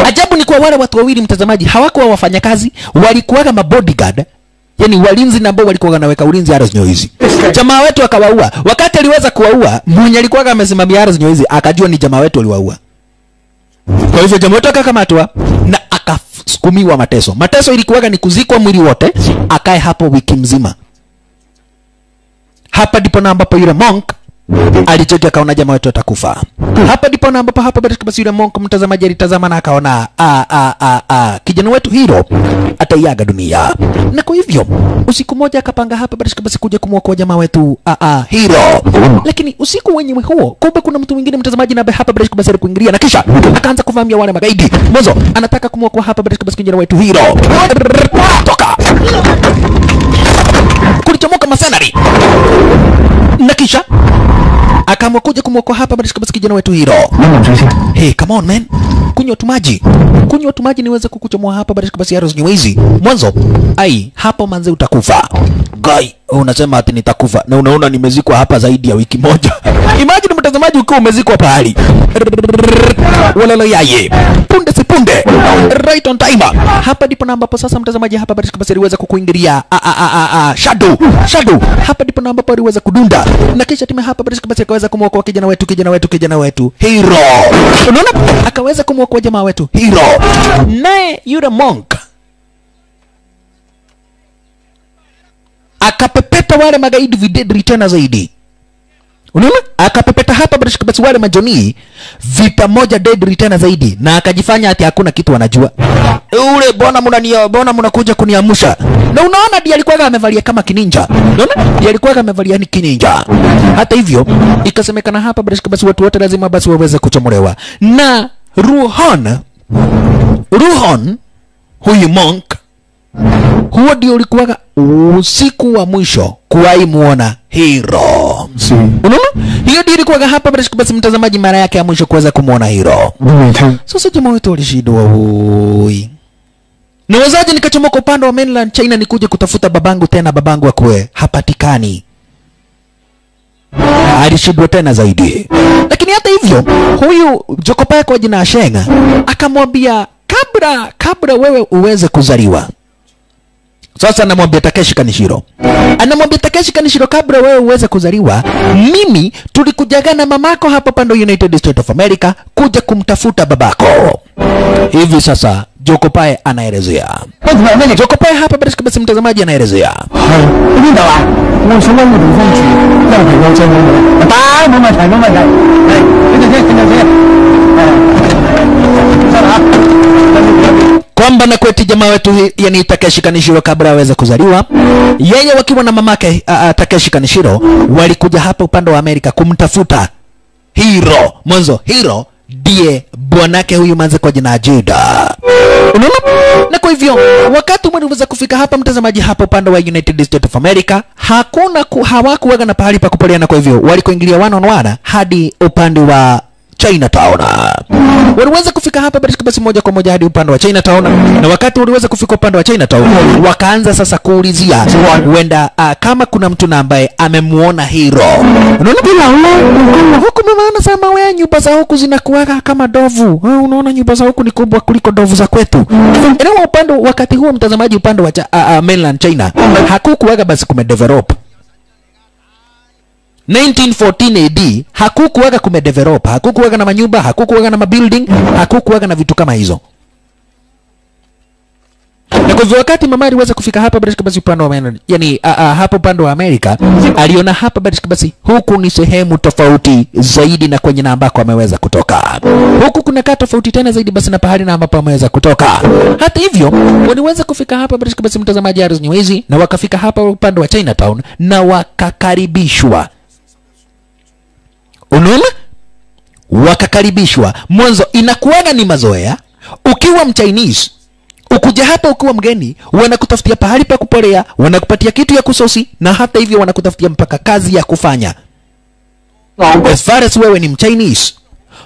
ajabu ni kwa wale watu wawili mtazamaji hawakuwa wafanyakazi walikuwaga mabodyguard yani walinzi na ambao walikuwa wanaweka ulinzi ara zinyo hizi. Jamaa wetu akawaua. Wakati aliweza kuwaua mwenye alikuwaga amesimamia ara zinyo hizi akajua ni jamaa wetu aliwaua. Kwa hivyo jamaa wetu akakamatwa na akasukumiwa mateso. Mateso ilikuwaga ni kuzikwa mwili wote akae hapo wiki mzima. Hapa ndipo na ambapo yule monk alicheki akaona jamaa wetu atakufa hapa ndipo na ambapo hapa basi yule monk mtazamaji alitazama na akaona a a a a kijana wetu hiro ataiaga dunia. Na kwa hivyo usiku mmoja akapanga hapa basi kuja kumwokoa jamaa wetu a a hiro lakini usiku wenyewe huo kumbe kuna mtu mwingine mtazamaji na hapa basi basi kuingilia na kisha akaanza kuvamia wale magaidi. Mwanzo anataka kumwokoa hapa basi kijana wetu hilo, toka kulichomoka masenari na kisha akaamua kuja kumwokoa hapa basi kijana wetu hilo. Hey, come on man. Kunywa tu maji. Kunywa tu maji niweze kukuchomoa hapa basi kabisa Harris Nyewezi. Mwanzo, ai, hapo manze utakufa. Guy unasema ati nitakufa. Na unaona nimezikwa hapa zaidi ya wiki moja. Imagine mtazamaji ukiwa umezikwa pahali walala yaye punde si punde. Right on time. Hapa ndipo na ambapo sasa mtazamaji hapa basi basi aliweza kukuingilia. A a a a a shadow. Shadow. Hapa ndipo na ambapo aliweza kudunda. Na kisha timu hapa basi basi akaweza kumwokoa kijana wetu kijana wetu kijana wetu. Hero. Unaona? Akaweza kumwokoa jamaa wetu. Hero. Naye yule monk akapepeta wale magaidi videdri tena zaidi. Unaona? Akapepeta hapa basi basi wale majonii vita moja dead tena zaidi na akajifanya ati hakuna kitu anajua ule bona mnania bona mnakuja kuniamusha. Na unaona ndiye alikuwa amevalia kama kininja. Unaona? Ndiye alikuwa amevalia ni kininja. Hata hivyo ikasemekana hapa British basi watu wote lazima basi waweze kuchomolewa. Na Ruhon Ruhon huyu monk huo ndio ulikuwaga usiku wa mwisho kuwaimuona hero si. Unaona hiyo ndio ilikuwaga hapa bila basi, mtazamaji mara yake ya mwisho kuweza kumuona hero. Sasa jamaa wetu walishindwa hoi niwezaje nikachomoka upande wa mainland China nikuje kutafuta babangu tena, babangu akwe hapatikani. Alishindwa tena zaidi, lakini hata hivyo huyu Jokopaya kwa jina Ashenga akamwambia kabla kabla wewe uweze kuzaliwa sasa anamwambia Takeshi Kanishiro, anamwambia Takeshi Kanishiro, kabla wewe uweze kuzaliwa, mimi tulikujaga na mamako hapa pando United States of America kuja kumtafuta babako. Hivi sasa Jokopae anaelezea. Jokopae hapa basi basi mtazamaji anaelezea. Kwamba na kweti jamaa wetu yani Takeshi Kanishiro kabla aweze kuzaliwa, yeye wakiwa na mamake uh, Takeshi Kanishiro walikuja hapa upande wa Amerika kumtafuta Hiro. Mwanzo Hiro ndiye bwanake huyu manze kwa jina Ajida. Unaona? Na kwa hivyo wakati umeweza kufika hapa, mtazamaji, hapa upande wa United States of America hakuna ku, hawakuwaga na pahali pa kupoleana. Kwa hivyo walikoingilia one on one hadi upande wa Chinatown. Waliweza kufika hapa basi moja kwa moja hadi upande wa Chinatown, na wakati waliweza kufika upande wa Chinatown, wakaanza sasa kuulizia huenda uh, kama kuna mtu na ambaye amemuona hero. Unaona bila huku mamaana sema wewe, nyumba za huku zinakuwaga kama dovu. Ah, unaona nyumba za huku ni kubwa kuliko dovu za kwetu. Ndio upande wakati huo mtazamaji, upande wa cha, uh, uh, mainland China hakukuwaga basi kumedevelop 1914 AD hakukuwaga kumedevelop, hakukuwaga na manyumba, hakukuwaga na mabuilding, hakukuwaga na vitu kama hizo. Na kwa hivyo wakati mama aliweza kufika hapa British basi upande wa Amerika, yani a, a, hapo upande wa Amerika aliona hapa British basi huku ni sehemu tofauti zaidi na kwenye na ambako ameweza kutoka. Huku kuna kaa tofauti tena zaidi basi na pahali na ambapo ameweza kutoka. Hata hivyo waliweza kufika hapa British basi mtazamaji Aros Nyewezi na wakafika hapa upande wa Chinatown na wakakaribishwa unaona, wakakaribishwa. Mwanzo. Inakuwaga ni mazoea, ukiwa mchinese ukuja hapa ukiwa mgeni, wanakutafutia pahali pa kupolea, wanakupatia kitu ya kusosi, na hata hivyo wanakutafutia mpaka kazi ya kufanya. As far as wewe ni mchinese,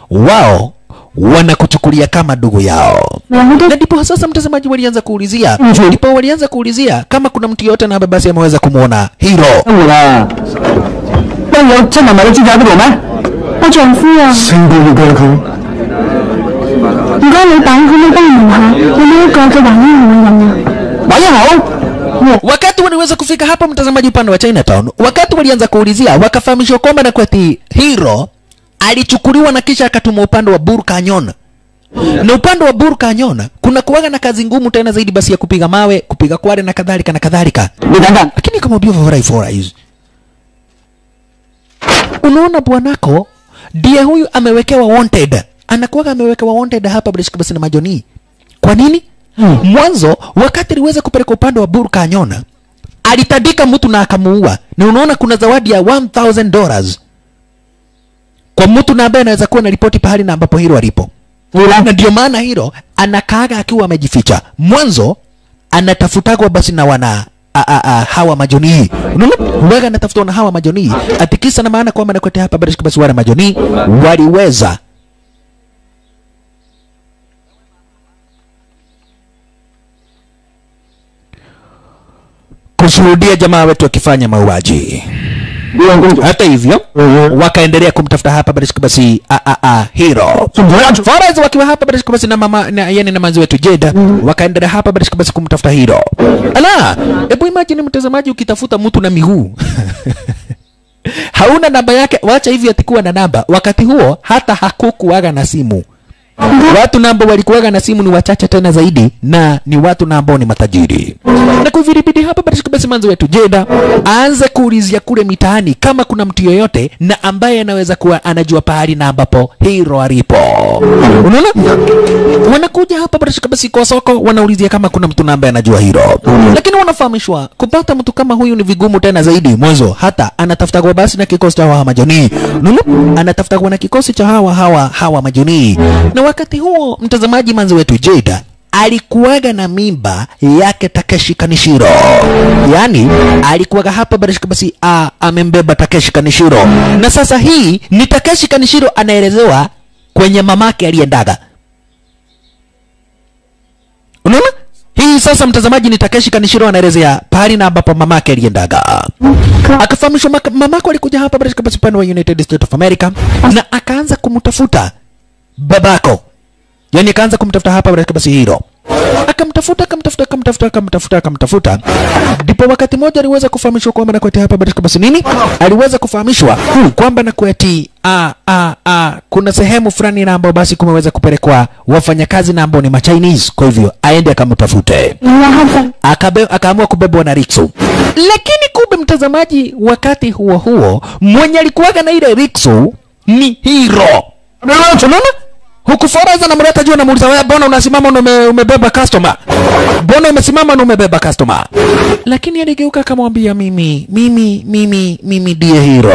wao wanakuchukulia kama ndugu yao, na ndipo sasa mtazamaji walianza kuulizia, mhm. ndipo walianza kuulizia kama kuna mtu yoyote na basi ameweza kumwona hiro 有真系咪你住喺嗰度咩？ 我丈夫啊， 升高要过佢， 唔该老板，可唔可以帮我问下有冇一个嘅华英会人啊？ 马一豪， wakati waliweza kufika hapa mtazamaji upande wa chinatown wakati walianza kuulizia wakafahamishwa kwamba na kweti hiro alichukuliwa na kisha akatumwa upande wa burkanyon na upande wa burkanyon kuna kuwaga na kazi ngumu tena zaidi basi ya kupiga mawe kupiga kware na kadhalika na kadhalika 你等阵， lakini kama ulivyofurahi furahi unaona bwanako ndiye huyu amewekewa wanted. Anakuwaga amewekewa wanted hapa na majoni kwa nini? Hmm. mwanzo wakati aliweza kupeleka upande wa burkanyona alitandika mtu na akamuua. Na unaona kuna zawadi ya 1000 dollars kwa mtu na ambaye anaweza kuwa na ripoti pahali na ambapo hilo alipo. Na ndio maana hilo anakaaga akiwa amejificha. Mwanzo anatafutagwa basi na wana a a a hawa majoni majonii. Unaona, Lugha anatafutwa na hawa majonii. Atikisa na maana kwa maana nakuletea hapa habari kwa wana majoni waliweza kushuhudia jamaa wetu wakifanya mauaji hata hivyo uh-huh. wakaendelea kumtafuta hapa basi hero. Forez wakiwa hapa basi na mama na, yani na manzi wetu jeda wakaendelea hapa basi kumtafuta hiro ala hebu imagine mtazamaji ukitafuta mtu na miguu. Hauna namba yake wacha hivyo atikuwa na namba. Wakati huo hata hakukuaga na simu. Watu na ambao walikuwaga na simu ni wachache tena zaidi, na ni watu na ambao ni matajiri. Na ilibidi hapa manzi wetu Jeda aanze kuulizia kule mitaani kama kuna mtu yoyote na ambaye anaweza kuwa anajua pahali na ambapo hero alipo. Unaona, wanakuja hapa basi kwa soko, wanaulizia kama kuna mtu na ambaye anajua hero, lakini wanafahamishwa kupata mtu kama huyu ni vigumu tena zaidi. Mwanzo hata anatafuta kwa basi na kikosi cha hawa majoni, unaona, anatafuta kwa na kikosi cha hawa hawa hawa majoni, na wakati huo mtazamaji manzi wetu Jada alikuwaga na mimba yake Takeshi Kanishiro, yaani alikuwaga hapa barishika basi amembeba Takeshi Kanishiro, na sasa hii ni Takeshi Kanishiro anaelezewa kwenye mamake aliyendaga. Unaona? Hii sasa mtazamaji ni Takeshi Kanishiro anaelezea pahali na ambapo mamake aliyendaga, Akafahamishwa mamako alikuja hapa barishika basi upande wa United States of America na akaanza kumtafuta babako. Yaani akaanza kumtafuta hapa katika basi hilo. Akamtafuta akamtafuta akamtafuta akamtafuta akamtafuta. Ndipo wakati mmoja aliweza kufahamishwa kwamba Nakweti hapa katika basi nini? Aliweza kufahamishwa kwamba Nakweti a a a kuna sehemu fulani na ambao basi kumeweza kupelekwa wafanyakazi na ambao ni ma Chinese. Kwa hivyo aende akamtafute akabe, akaamua kubebwa na Riksu. Lakini kumbe mtazamaji, wakati huo huo mwenye alikuwaga na ile Riksu ni Hiro. Unaona? Huku Foreza namleta juu namuuliza wewe, mbona unasimama na ume, umebeba customer? Mbona umesimama na umebeba customer? Lakini aligeuka akamwambia mimi, mimi, mimi, mimi ndiye hero,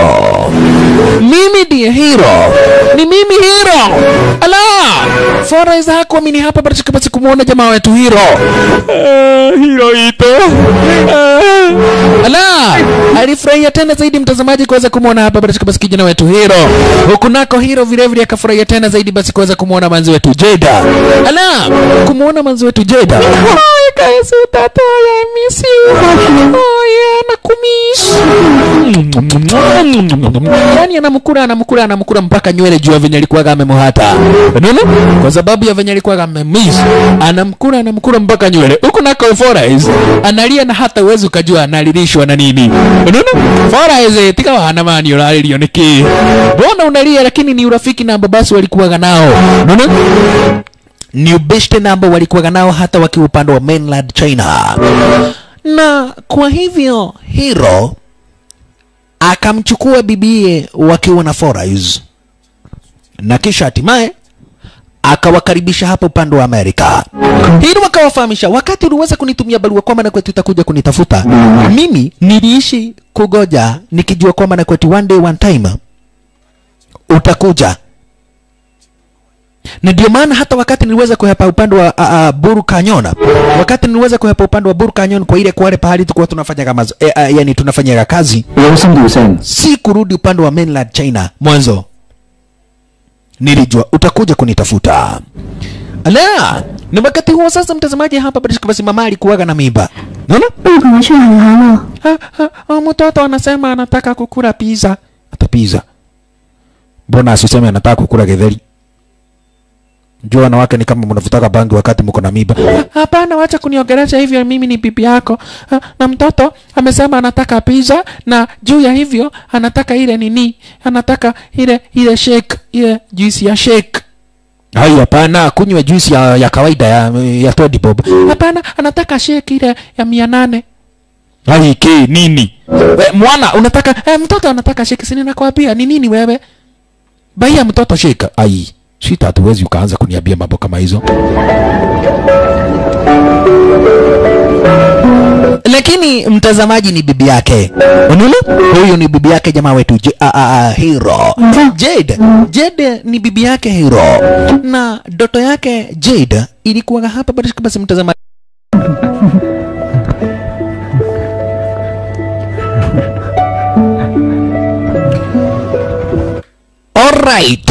Mimi ndiye hero, Ni mimi hero. Ala! Foreza hakuamini hapa basi kumuona jamaa wetu hero. Uh, hero ito. Uh, ala! Alifurahia tena zaidi mtazamaji kuweza kumuona hapa basi kijana wetu hero, Huku nako hero vile vile akafurahia tena zaidi basi kuweza kumuona manzi wetu Jeda. Ala! Kumuona manzi wetu Jeda. Ay, guys, tata, I miss you. Oh, yeah, nakumiss. Yaani anamkura anamkura anamkura mpaka nywele juu ya venye alikuwaga amemuhata. Unaona? Kwa sababu ya venye alikuwaga amemiss. Anamkura anamkura mpaka nywele. Huko na Forest analia na hata uwezi ukajua analilishwa na nini. Unaona? Forest tika wana mani uralilio niki. Mbona unalia lakini ni urafiki na babasi walikuwaga nao. Unaona? ni ubeshte namba walikuwa nao hata wakiwa upande wa mainland China. Na kwa hivyo Hiro akamchukua bibie wakiwa na Forais na kisha hatimaye akawakaribisha hapo upande wa Amerika. Hilo wakawafahamisha, wakati uliweza kunitumia barua kwamba na kwetu utakuja kunitafuta, mimi niliishi kugoja nikijua kwamba na kwetu one day one time utakuja na ndio maana hata wakati niliweza kuhepa upande wa uh, uh, Buru Kanyona, wakati niliweza kuhepa upande wa Buru Kanyon kwa ile kwa ile pahali tulikuwa tunafanya kama eh, uh, yani tunafanya kazi, si kurudi upande wa mainland China. Mwanzo nilijua utakuja kunitafuta. Ala na wakati huo sasa, mtazamaji hapa Patrick, basi mama alikuwaga na mimba, naona? Mtoto anasema anataka kukula pizza, hata pizza, mbona asiseme anataka kukula githeri? Jua wanawake ni kama mnavutaka bangi wakati mko na mimba. Hapana, wacha kuniongelesha hivyo, mimi ni bibi yako. Ha, Na mtoto amesema anataka pizza na juu ya hivyo anataka ile nini? Anataka ile ile shake, ile juice ya shake. Hai, hapana, kunywa juice ya, ya kawaida ya, ya Toddy Bob. Hapana, anataka shake ile ya mia nane. Hai, ke nini? We, mwana unataka eh, mtoto anataka shake, si ninakwambia ni nini wewe? Baia mtoto shake. Ai, sita hatuwezi ukaanza kuniambia mambo kama hizo. Lakini mtazamaji ni bibi yake. Unaona? Huyu ni bibi yake jamaa wetu J a, a, a, Hero. Jade. Jade ni bibi yake Hero. Na doto yake Jade ilikuwa hapa basi basi mtazamaji Alright.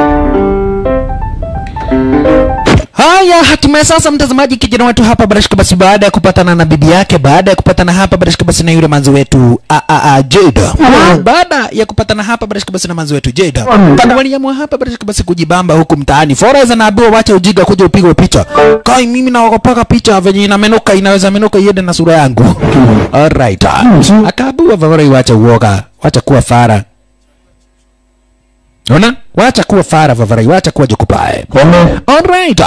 Haya, hatimaye sasa, mtazamaji, kijana wetu hapa Barashika basi, baada ya kupatana na bibi yake, baada ya kupatana hapa Barashika basi na yule manzi wetu a a a Jada, baada ya kupatana hapa Barashika basi na manzi wetu Jada, waliamua hapa Barashika basi kujibamba huku mtaani. Foreza anaambiwa wacha ujiga, kuja upigwe picha. Kai, mimi naogopa picha venye inamenuka, inaweza menuka iende na sura yangu. Alright, akaambiwa Favorai, wacha uoga, wacha kuwa fara Ona? Wacha kuwa fara vavarai, wacha kuwa jokupae. Alright.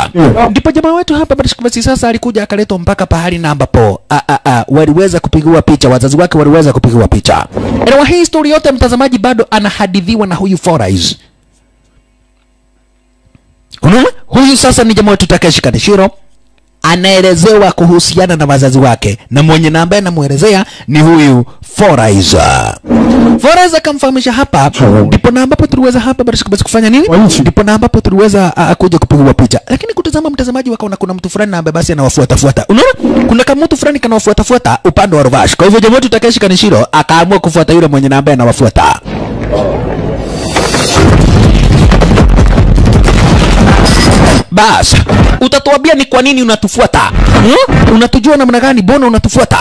Ndipo jamaa wetu hapa Barishka basi sasa alikuja akaletwa mpaka pahali na ambapo a, a, a, waliweza kupigiwa picha, wazazi wake waliweza kupigiwa picha. Elewa hii story yote mtazamaji bado anahadithiwa na huyu Forais. Unaona? Huyu sasa ni jamaa wetu Takeshi Kaneshiro anaelezewa kuhusiana na wazazi wake na mwenye na ambaye anamwelezea ni huyu Foraiza. Foraiza akamfahamisha hapa, ndipo na ambapo tuliweza hapa basi kufanya nini? Ndipo na ambapo tuliweza kuja kupigwa picha, lakini kutazama mtazamaji wakaona kuna mtu fulani na ambaye basi anawafuata fuata. Unaona, kuna kama mtu fulani kanawafuata fuata upande wa Rovash. Kwa hivyo jamaa wetu Takeshi Kanishiro akaamua kufuata yule mwenye na ambaye anawafuata. Bas, utatuambia ni kwa nini unatufuata hmm? Unatujua namna gani? bona unatufuata?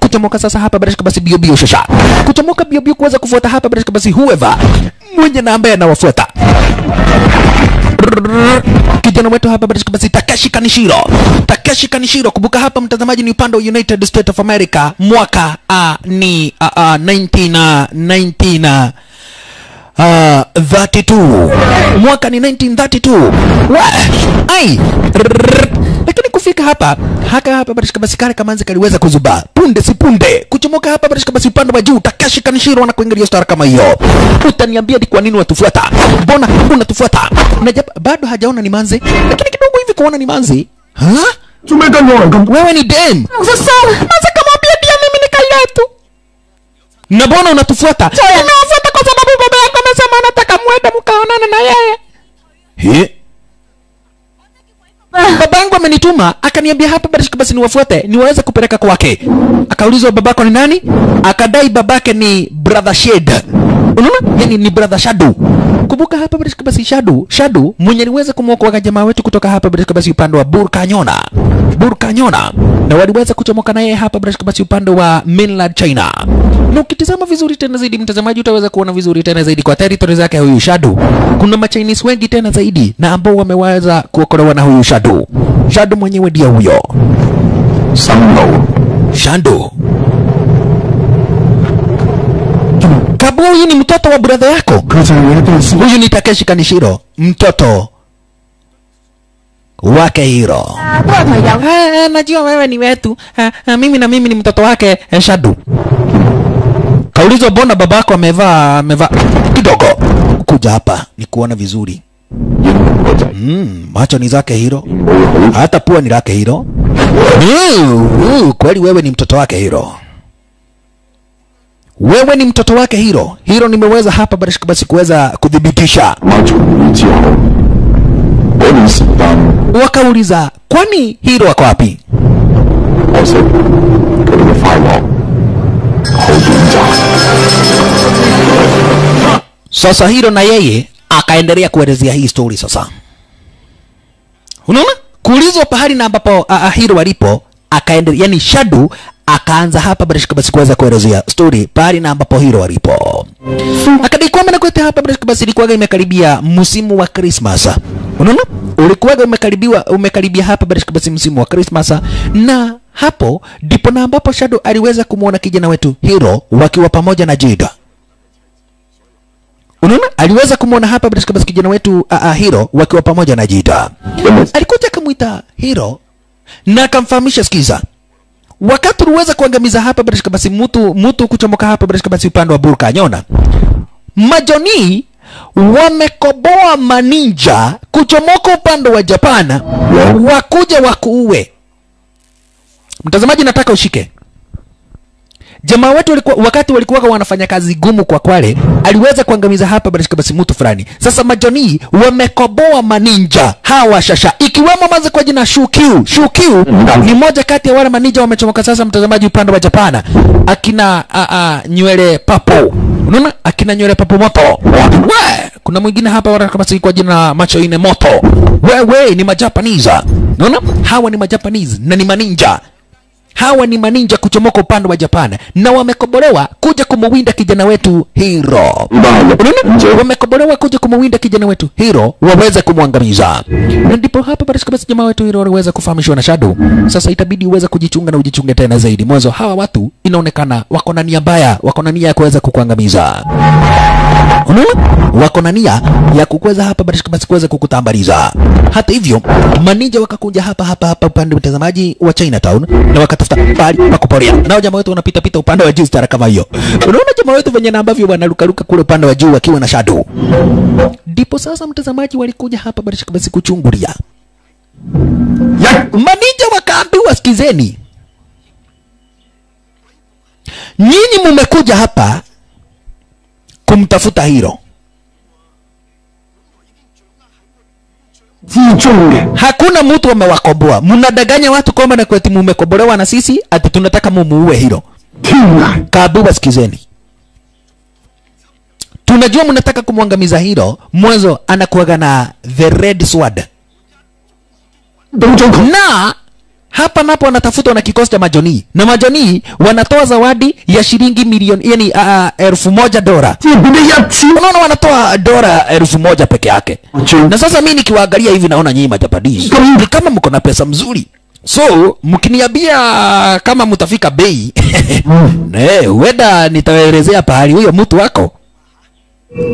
Kuchomoka sasa hapa barashika basi biobio bio shasha, kuchomoka biobio bio kuweza kufuata hapa barashika basi whoever mwenye na ambaye anawafuata kijana wetu hapa barashika basi Takeshi Kanishiro, Takeshi Kanishiro. Kumbuka hapa mtazamaji, ni upande wa United States of America, mwaka uh, ni uh, uh, 19 uh, 19 uh, Uh, 32 mwaka ni 1932 Wa! ai. Lakini kufika hapa haka hapa barishika basi kale kamanzi kaliweza kuzuba. Punde si punde. Kuchomoka hapa barishika basi upande wa juu Takashi Kanishiro anakuingilia star kama hiyo. Utaniambia ni kwa nini watufuata mbona unatufuata? Na bado hajaona ni manzi? Lakini kidogo hivi kuona ni manzi. Ha? wewe ni dem. Sasa kamwambia pia mimi ni kailetu. Na mbona unatufuata? Unawafuata kwa sababu baba yako amesema anataka mwende mkaonane na yeye. He? Babangu amenituma akaniambia hapa basi basi niwafuate niwaweze kupeleka kwake. Akaulizwa babako ni nani? Akadai babake ni brother Shed. Unaona? Yani ni brother shadow Kumbuka hapa basi basi shadow shadow mwenye aliweza kumwokoa jamaa wetu kutoka hapa basi basi upande wa Burkanyona. Burkanyona. Na waliweza kuchomoka naye hapa basi basi upande wa mainland China. Na ukitizama vizuri tena zaidi mtazamaji utaweza kuona vizuri tena zaidi kwa territory zake huyu shadow Kuna machinese wengi tena zaidi na ambao wameweza kuokolewa na huyu shadow shadow mwenyewe ndiye huyo. 生路 sababu huyu ni mtoto wa brother yako. Huyu ni Takeshi Kanishiro, mtoto wake hiro. Eh, najua wewe ni wetu, ha, ha, mimi na mimi ni mtoto wake eh, Shadu. Kaulizwa mbona babako amevaa amevaa kidogo, kuja hapa ni kuona vizuri Mm, macho ni zake hilo, hata pua ni lake hilo. Hmm, hmm, kweli wewe ni mtoto wake hilo. Wewe ni mtoto wake. Hilo hilo nimeweza hapa basi kuweza kudhibitisha. Wakauliza, kwani hilo wako wapi? Sasa hilo na yeye akaendelea kuelezea hii story Sasa unaona kuulizwa pahali na ambapo hilo walipo, akaendelea yani shadu akaanza hapa barishika basi kuweza kuelezea story pale na ambapo hilo walipo Akadai kwamba nakwete hapa barishika basi ilikuwaga imekaribia msimu wa Christmas. Unaona? Ulikuwaga umekaribiwa umekaribia hapa barishika basi msimu wa Christmas na hapo ndipo na ambapo Shadow aliweza kumwona kijana wetu Hiro wakiwa pamoja na Jida. Unaona, aliweza kumwona hapa katika basi kijana wetu uh, uh, Hiro wakiwa pamoja na Jida. Alikuja akamwita Hiro na akamfahamisha, sikiza, wakati uliweza kuangamiza hapa katika basi mtu mtu kuchomoka hapa katika basi upande wa burka nyona majoni wamekoboa maninja kuchomoka upande wa Japana wakuja wakuue. Mtazamaji, nataka ushike jamaa wetu walikuwa, wakati walikuwa wanafanya kazi gumu kwa Kwale, aliweza kuangamiza hapa barishika basi mtu fulani. Sasa majoni wamekoboa maninja hawa shasha, ikiwemo mazi kwa jina Shukiu. Shukiu ni moja kati ya wale maninja wamechomoka sasa, mtazamaji, upande wa Japana, akina a, a, nywele papo, unaona akina nywele papo moto. We, kuna mwingine hapa barishika basi kwa jina macho ine moto. Wewe ni majapaniza, unaona hawa ni majapaniza na ni maninja hawa ni maninja kuchomoka upande wa Japan na wamekobolewa kuja kumuwinda kijana wetu Hiro. Unaona? Wamekobolewa kuja kumuwinda kijana wetu Hiro waweze kumwangamiza. Na ndipo hapa basi kabisa jamaa wetu Hiro waliweza kufahamishwa na Shadow. Sasa itabidi uweze kujichunga na ujichunge tena zaidi. Mwanzo hawa watu inaonekana wako na nia mbaya, wako na nia ya kuweza kukuangamiza. Unaona? Wako na nia ya kukuweza hapa basi kuweza kukutambaliza. Hata hivyo, maninja wakakuja hapa hapa hapa upande mtazamaji wa Chinatown na wakatafuta pahali pa kuporea. Nao jamaa wetu wanapita pita upande wa juu stara kama hiyo. Unaona jamaa wetu venye ambavyo wanaruka ruka kule upande wa juu wakiwa na shadow. Ndipo sasa mtazamaji walikuja hapa basi basi kuchungulia. Manija wakaambiwa, sikizeni, nyinyi mumekuja hapa kumtafuta Hiro. jichunge. Hakuna mtu amewakomboa. Mnadanganya watu kwamba na kweti mumekombolewa na sisi ati tunataka mumuue hilo. Tinga. Kabu wasikizeni. Tunajua mnataka kumwangamiza hilo. Mwanzo anakuaga na the red sword. Na hapa napo wanatafutwa na kikosi cha majonii na majonii wanatoa zawadi ya shilingi milioni yani, uh, elfu moja dola. Unaona, wanatoa dola elfu moja peke yake. Na sasa mimi nikiwaangalia hivi naona nyinyi majapanese ni kama mko na pesa mzuri, so mkiniambia kama mtafika bei ne huenda nitawaelezea pahali huyo mtu wako.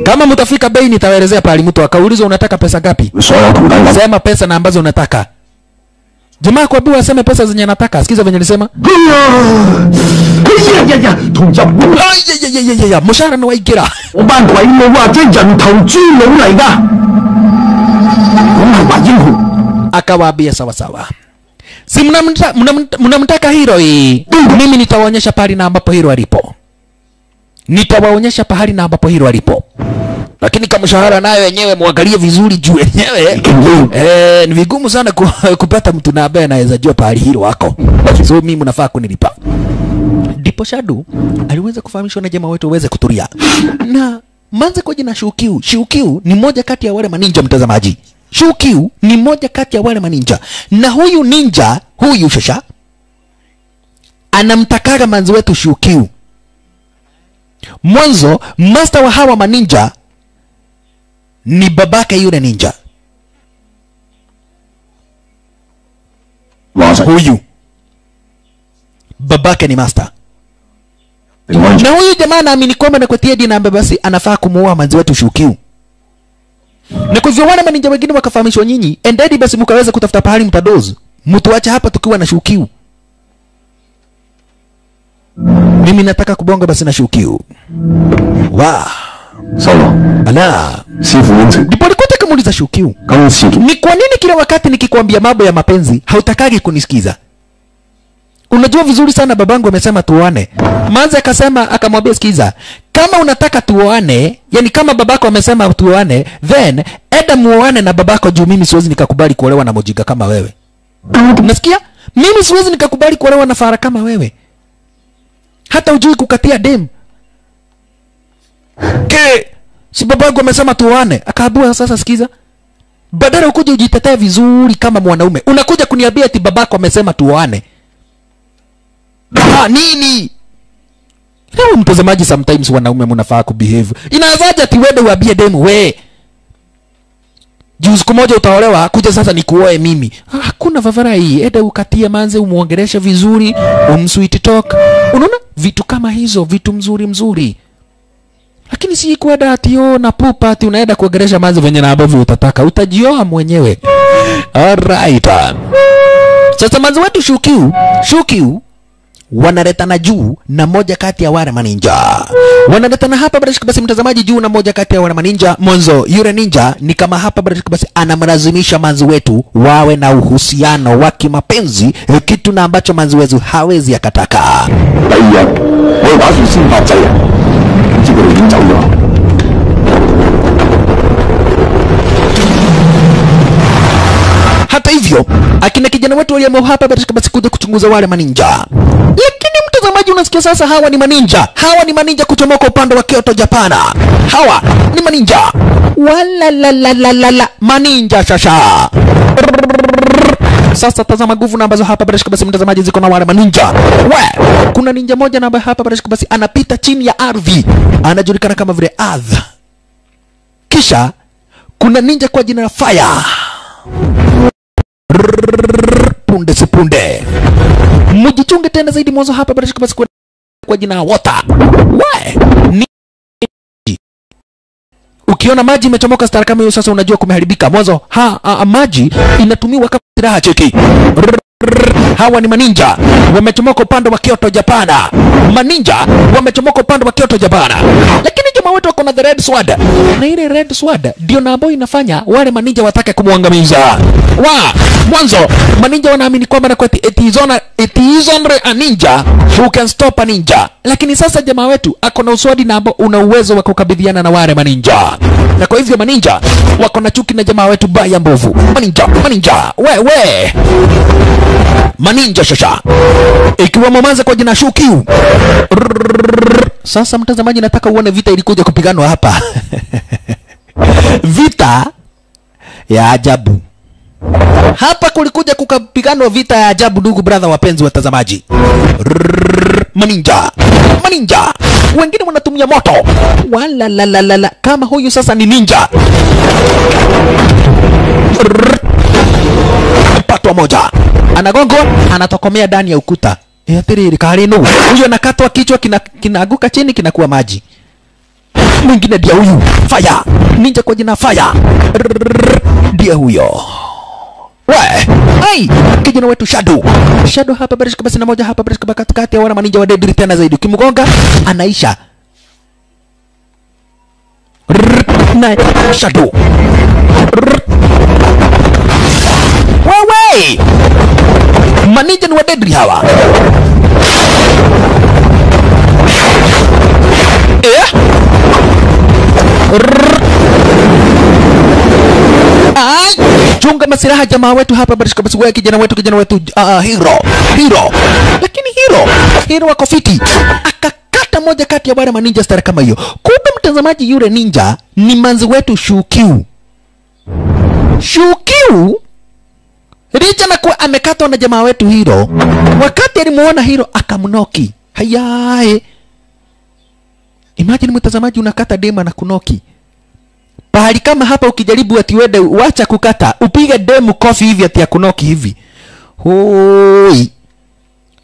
Kama mtafika bei nitawaelezea pahali mtu akaulizwa, unataka pesa ngapi? Sema pesa na ambazo unataka. Jamaa kwa bua aseme pesa zenye nataka. Sikiza venye alisema Mshahara ni waigira Ubantu wa ime wa jenja mtauchi lo laiga. Akawaambia sawa sawa. Si mnamtaka mnamtaka hiro hii. Mimi nitawaonyesha pahali na ambapo hiro alipo. Nitawaonyesha pahali na ambapo hiro alipo lakini kama mshahara nayo wenyewe mwangalie vizuri juu wenyewe eh, ni vigumu sana ku, kupata mtu na ambaye anaweza jua pahali hilo wako so mimi mnafaa kunilipa ndipo shadu aliweza kufahamishwa na jamaa wetu aweze kutulia na manze kwa jina Shukiu. Shukiu ni moja kati ya wale maninja mtazamaji. Shukiu ni moja kati ya wale maninja, na huyu ninja huyu shasha anamtakaga manzi wetu Shukiu. Mwanzo master wa hawa maninja ni babake yule ninja huyu babake ni master. Na huyu jamaa naamini kwamba nakwetia dini ambaye basi anafaa kumuua mazi wetu shukiu. Na kwa hivyo wana maninja wengine wakafahamishwa nyinyi endedi basi mkaweza kutafuta pahali mtadozu mtuache hapa tukiwa na shukiu. Mimi nataka kubonga basi na shukiu. Wa wow. Sawa. Ala. Sifu mwenzi. Ndipo nikuta kamuuliza Shukiu. Kama sifu. Ni kwa nini kila wakati nikikwambia mambo ya mapenzi hautakagi kunisikiza? Unajua vizuri sana babangu amesema tuoane. Manzi akasema akamwambia sikiza, kama unataka tuoane, yani kama babako amesema tuoane, then eda muoane na babako juu mimi siwezi nikakubali kuolewa na mojiga kama wewe. Unasikia? Mimi siwezi nikakubali kuolewa na fara kama wewe. Hata ujui kukatia demu ke si babangu amesema tuane, Akaambiwa sasa, sikiza, badala ukuje ujitetee vizuri kama mwanaume, unakuja kuniambia ati babako amesema tuane. Ah, nini? Leo mtazamaji, sometimes wanaume mnafaa kubehave. Inawezaje ati wewe uambie demu we juu siku moja utaolewa, kuja sasa nikuoe mimi? Ah, Hakuna vavara hii. Eda ukatie manze, umuongeleshe vizuri, umsweet talk. Unaona vitu kama hizo, vitu mzuri mzuri lakini si kwenda ati oh, na pupa ati unaenda kuongelesha mazi venye na ambavyo utataka, utajioa mwenyewe. Alright. Sasa mazi wetu Shukiu, Shukiu. Wanaletana juu na moja kati ya wale maninja. Wanaletana hapa basi basi mtazamaji juu na moja kati ya wale maninja. Mwanzo yule ninja ni kama hapa basi basi anamlazimisha manzi wetu wawe na uhusiano wa kimapenzi eh, kitu na ambacho manzi wetu hawezi akataka 第二日 我哋打算先发制人，点知佢哋已经走咗。 hata hivyo akina kijana wetu waliamua hapa katika basi kuja kuchunguza wale maninja lakini mtazamaji unasikia sasa hawa ni maninja hawa ni maninja kuchomoka upande wa kyoto japana hawa ni maninja walalalalala maninja shasha sasa tazama nguvu ambazo hapa barashika basi mtazamaji ziko na wale maninja we kuna ninja moja na ambaye hapa barashika basi anapita chini ya ardhi anajulikana kama vile adh kisha kuna ninja kwa jina la fire. Punde si punde. Mjichunge tena zaidi mwanzo hapa bila shaka basi kwa, kwa jina la water. We ni ukiona maji imechomoka stara kama hiyo sasa unajua kumeharibika. Mwanzo ha, ha, maji inatumiwa kama silaha cheki hawa ni maninja wamechomoka upande wa Kyoto Japana. Maninja wamechomoka upande wa Kyoto Japana, lakini jamaa wetu wako na the red sword, na ile red sword ndio na ambayo inafanya wale maninja watake kumwangamiza. Wa mwanzo maninja wanaamini kwamba na it is on it is on a ninja who can stop a ninja, lakini sasa jamaa wetu ako na uswadi na ambao una uwezo wa kukabidhiana na wale maninja, na kwa hivyo maninja wako na chuki na jamaa wetu baya mbovu. Maninja, maninja, we we maninja shasha. Ikiwemo manza kwa jina Shukiu. Sasa mtazamaji, nataka uone vita ilikuja kupiganwa hapa. Vita ya ajabu. Hapa kulikuja kukapiganwa vita ya ajabu, ndugu brother, wapenzi watazamaji. Maninja, maninja. Wengine wanatumia moto, wala la la la la, kama huyu sasa ni ninja. Patwa moja anagongwa, anatokomea ndani ya ukuta. atiriri kari karinu huyo anakatwa kichwa, kina chini, kinakuwa maji. Mwingine ndia huyu. Fire, ninja kwa jina fire, ndiye huyo. We! Ai kijana wetu Shadow. Shadow hapa barishika basi na moja hapa barishika katikati ya wana maninja wa Dedri tena zaidi. Ukimgonga anaisha. Na Shadow. Wewe. Manija ni wadedri hawa. Eh? Masiraha jamaa wetu hapa Barishka basi kijana wetu kijana wetu. Uh, hero hero. Lakini hero hero wako fiti. Akakata moja kati ya wale maninja stara kama hiyo. Kumbe mtazamaji yule ninja ni manzi wetu shukiu. Shukiu licha na amekatwa na jamaa wetu hiro wakati alimuona hiro akamnoki. Hayae, imagine mtazamaji unakata dema na kunoki. Pahali kama hapa ukijaribu ati wende wacha kukata upige demu kofi hivi ati akunoki hivi. Hoi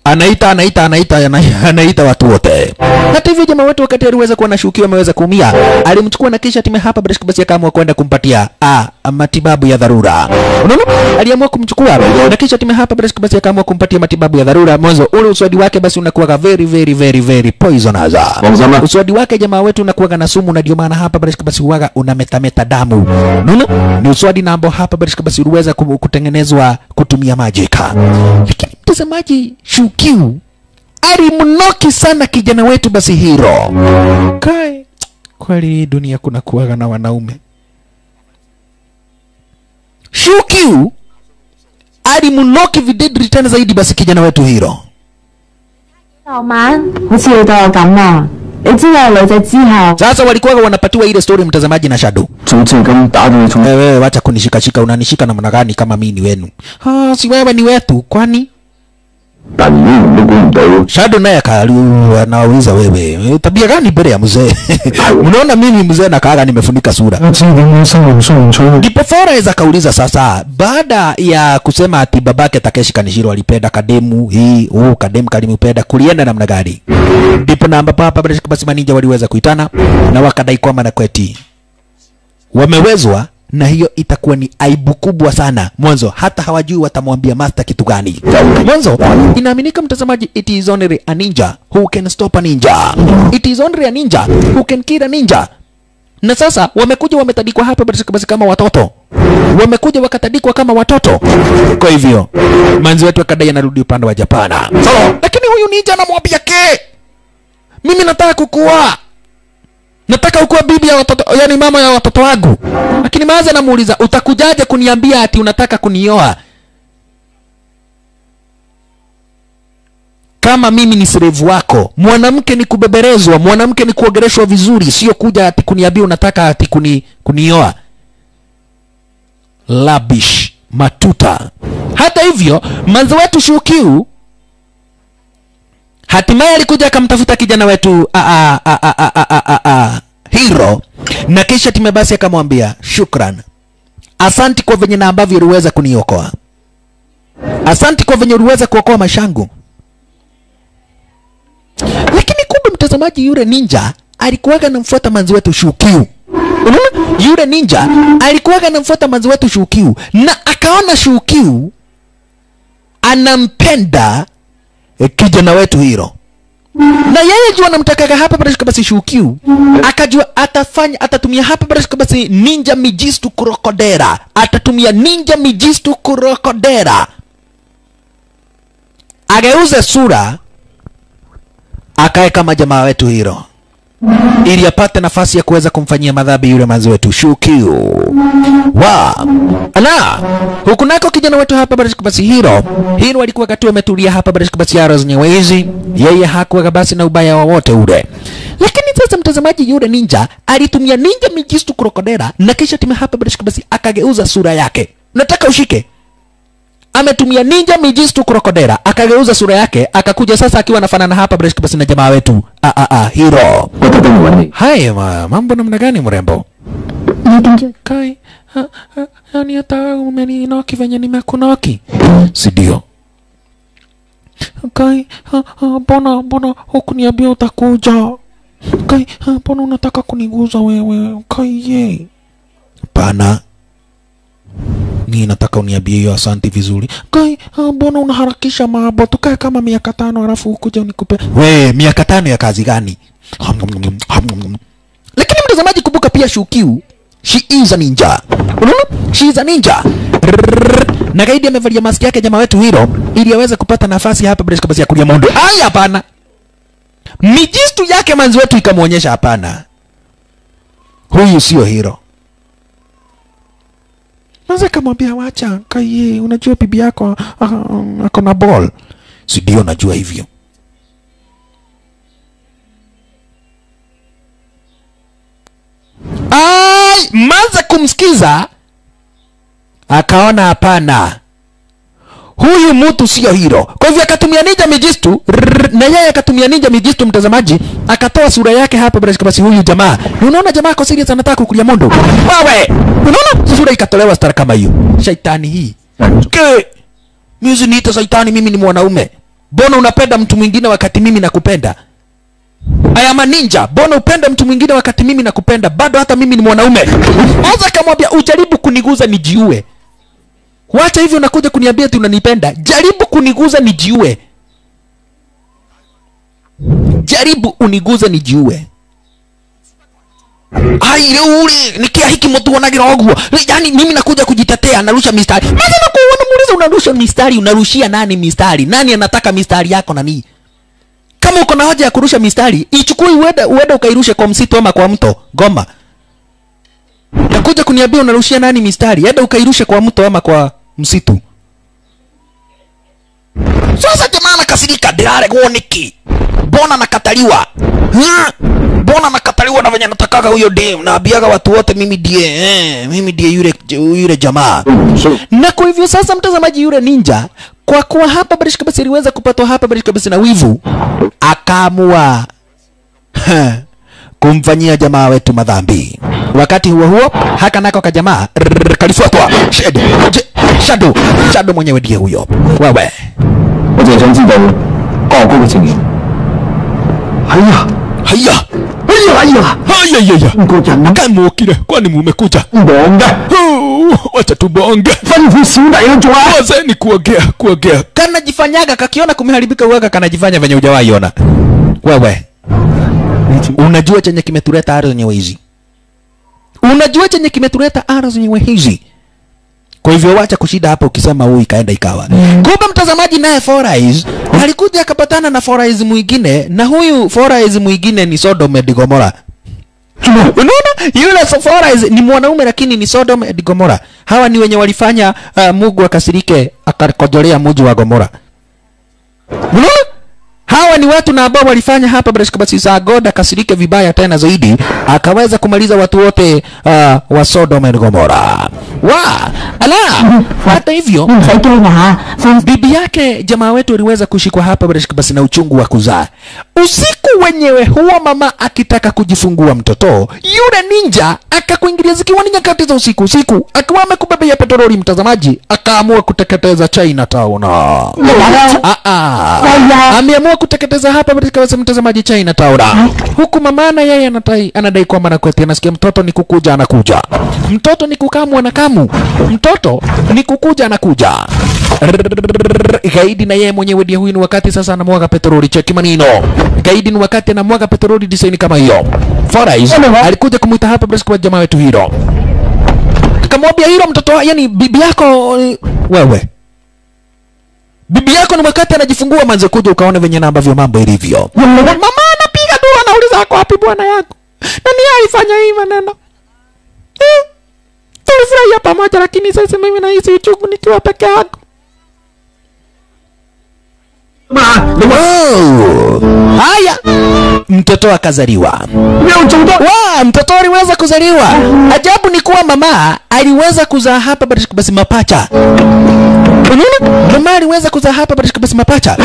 anaita anaita anaita anaita watu wote. Hata hivyo jamaa wetu wakati aliweza kuwa nashukiwa ameweza kuumia alimchukua na kisha time hapa bila shaka basi akaamua kwenda kumpatia a matibabu ya dharura. Unaona? Aliamua kumchukua na kisha time hapa bila shaka basi akaamua kumpatia matibabu ya dharura. Mwanzo ule uswadi wake basi unakuwa very very very very poisonous. Uswadi wake jamaa wetu unakuwa na sumu na ndio maana hapa barishika basi huaga unametameta damu. Unaona? Ni uswadi na ambao hapa barishika basi uliweza kutengenezwa kutumia majika lakini mtazamaji shukiu alimnoki sana kijana wetu basi hiro kai kweli hii dunia kuna kuwaga na wanaume shukiu alimnoki videdri tena zaidi basi kijana wetu hiro 昨晚好似你对我咁啊！你知我系女仔之后， sasa walikuwa wanapatiwa ile story mtazamaji na shadow 早知系咁打到你重， wewe wacha kunishikashika unanishika namna gani kama mi ni wenu ah, si wewe ni wetu kwani 但连呢门都估唔到， Shado naye anawauliza wewe, tabia gani mbele ya mzee? Mnaona mimi mzee na kaaga nimefunika sura. Ndipo Forez akauliza sasa, baada ya kusema ati babake Takeshi Kanishiro alipenda Kademu hii oh, Kademu kalimpenda kulienda namna gani? Ndipo na ambapo hapa basi maninja waliweza kuitana na wakadai kwamba na kweti wamewezwa na hiyo itakuwa ni aibu kubwa sana. Mwanzo hata hawajui watamwambia master kitu gani. Mwanzo inaaminika mtazamaji it is only a ninja who can stop a ninja. It is only a ninja who can kill a ninja. Na sasa wamekuja wametadikwa hapa basi kama watoto. Wamekuja wakatadikwa kama watoto. Kwa hivyo manzi wetu akadai anarudi upande wa japana. So, lakini huyu ninja anamwambia ke? Mimi nataka kukuoa nataka ukuwa bibi ya watoto yani mama ya watoto wangu. Lakini maazi anamuuliza utakujaje kuniambia ati unataka kunioa? Kama mimi ni serevu wako mwanamke ni kubeberezwa mwanamke ni kuogereshwa vizuri sio kuja ati kuniambia unataka ati kuni, kunioa. Labish matuta. Hata hivyo manzi wetu shukiu hatimaye alikuja akamtafuta kijana wetu a -a, a -a, a -a, a -a, hiro. Na kisha time basi akamwambia shukran. Asanti kwa venye na ambavyo uliweza kuniokoa. Asanti kwa venye uliweza kuokoa mashangu lakini kumbe mtazamaji yule ninja alikuwaga namfuata manzi wetu shukiu. Yule ninja alikuwaga namfuata manzi wetu shukiu na akaona shukiu anampenda eh, kijana wetu hilo. Na yeye jua anamtakaga hapa barashika basi shukiu akajua atafanya atatumia hapa barashika basi ninja mijistu krokodera. Atatumia ninja mijistu krokodera. Ageuze sura akae kama jamaa wetu hiro ili apate nafasi ya kuweza kumfanyia madhabi yule mazi wetu shukiu. Wa ana huku nako kijana wetu hapa barashika basi hiro. Hiro alikuwa kati ametulia hapa basi ya zenyewe hizi yeye hakuwa basi na ubaya wowote ule. Lakini sasa mtazamaji yule ninja alitumia ninja mijistu krokodera na kisha time hapa barashika basi akageuza sura yake. Nataka ushike ametumia ninja mijistu krokodera akageuza sura yake akakuja sasa akiwa anafanana hapa Bresh Kibasi na jamaa wetu a a a hero. Hai ma, mambo namna gani mrembo? Kai yani hata umeni umeninoki venye nimekunoki, si ndio? Kai bona bona huku ni abio utakuja? Kai bona unataka kuniguza wewe? Kai ye pana mi nataka uniambie hiyo asanti vizuri. Kai ha, mbona unaharakisha mambo? Tukae kama miaka tano alafu ukuja unikupe. We miaka tano ya kazi gani? Lakini mtazamaji kumbuka pia shukiu she is a ninja. Unaona? She is a ninja. Na gaidi amevalia maski yake jamaa wetu hilo ili aweze kupata nafasi hapa bila basi ya kulia mondo. Ai hapana. Mijistu yake manzi wetu ikamwonyesha hapana. Huyu sio hiro Naweza kamwambia wacha kaye, unajua bibi yako ah, ako na ball, si ndio? Najua hivyo. Ai, maza kumsikiza akaona hapana, huyu mtu sio hiro. Kwa hivyo akatumia ninja mijistu na yeye akatumia ninja mijistu, mtazamaji, akatoa sura yake hapa bila shaka. Basi huyu jamaa, unaona jamaa kwa serious anataka kukulia mondo wewe, unaona sura ikatolewa stara kama hiyo. Shaitani hii ke mimi niita shaitani, mimi ni mwanaume. Mbona unapenda mtu mwingine wakati mimi nakupenda? I am a ninja. Bona upende mtu mwingine wakati mimi nakupenda? Bado hata mimi ni mwanaume. Anza kamwambia ujaribu kuniguza nijiue. Wacha hivyo unakuja kuniambia ati unanipenda. Jaribu kuniguza nijiue. Jaribu uniguze nijiue. Ai leo ule nikia hiki mtu wanagira ogwo. Yaani mimi nakuja kujitetea narusha mistari. Maana nakuona muuliza unarusha mistari, unarushia nani mistari? Nani anataka mistari yako nani? Kama uko na haja ya kurusha mistari, ichukue uenda uende ukairushe kwa msitu ama kwa mto. Goma. Nakuja kuniambia unarushia nani mistari? Enda ukairushe kwa mto ama kwa msitu. Sasa jamaa anakasirika, ndiraregwo niki? Mbona nakataliwa? Mbona nakataliwa na venye natakaga huyo dem? Naambiaga watu wote mimi ndiye, eh, mimi ndiye yule yule jamaa. Na kwa hivyo sasa, mtazamaji, yule ninja kwa kuwa hapa Barish kabisa, aliweza kupatwa hapa Barish kabisa na wivu, akaamua kumfanyia jamaa wetu madhambi. Wakati huo huo, haka nako ka jamaa kalifuatwa Shado. Shado mwenyewe ndiye huyo. Wewe haya haya kamukire kwani mumekuja? Mbonga. Wacha tubonge. Wazeni kuongea kuongea. Kanajifanyaga kakiona kumeharibika uwaga kanajifanya venye hujawaiona. Wewe unajua chenye kimetuleta ardhi zenyewe hizi? Unajua chenye kimetuleta ardhi zenyewe hizi? kwa hivyo wacha kushida hapa ukisema huyu ikaenda ikawa. Mm. kumbe mtazamaji naye Forais alikuja akapatana na Forais mwingine na huyu Forais mwingine ni Sodom and Gomora unaona? Yule Forais ni mwanaume lakini ni Sodom and Gomora hawa ni wenye walifanya uh, Mungu akasirike akakojolea mji wa Gomora unaona hawa ni watu na ambao walifanya hapa God akasirike vibaya tena zaidi akaweza kumaliza watu wote uh, wa Sodom and Gomora wa ala. Hata hivyo bibi yake jamaa wetu aliweza kushikwa hapa basi na uchungu wa kuzaa. Usiku wenyewe huo, mama akitaka kujifungua mtoto yule, ninja akakuingilia zikiwa ni nyakati za usiku usiku, akiwa amekubebea petroli, mtazamaji, akaamua kuteketeza china Chinatown. Ah, ah. Ameamua kuteketeza hapa basi, mtazamaji, china town. Huku mama na yeye anadai kwamba anakuetia, nasikia mtoto ni kukuja, anakuja. Mtoto ni kukamwa na kama anakamu mtoto ni kukuja na kuja. Gaidi na yeye mwenyewe ndiye huyu ni wakati sasa anamwaga petroli cheki manino gaidi ni wakati anamwaga petroli design kama hiyo. Forais alikuja kumuita hapa basi kwa jamaa wetu hilo. Akamwambia hilo mtoto yani bibi yako wewe. Bibi yako ni wakati anajifungua manze kuja ukaone venye na ambavyo mambo ilivyo. Mama anapiga dua anauliza ako wapi bwana yako? Na ni yeye alifanya hii maneno eh, tulifurahia pamoja lakini sasa mimi nahisi uchungu nikiwa peke Wow. Haya. Mtoto akazaliwa. Wa mtoto. Aliweza kuzaliwa. Ajabu ni kuwa mama aliweza kuzaa hapa basi mapacha unaona? Mama aliweza kuzaa hapa basi mapacha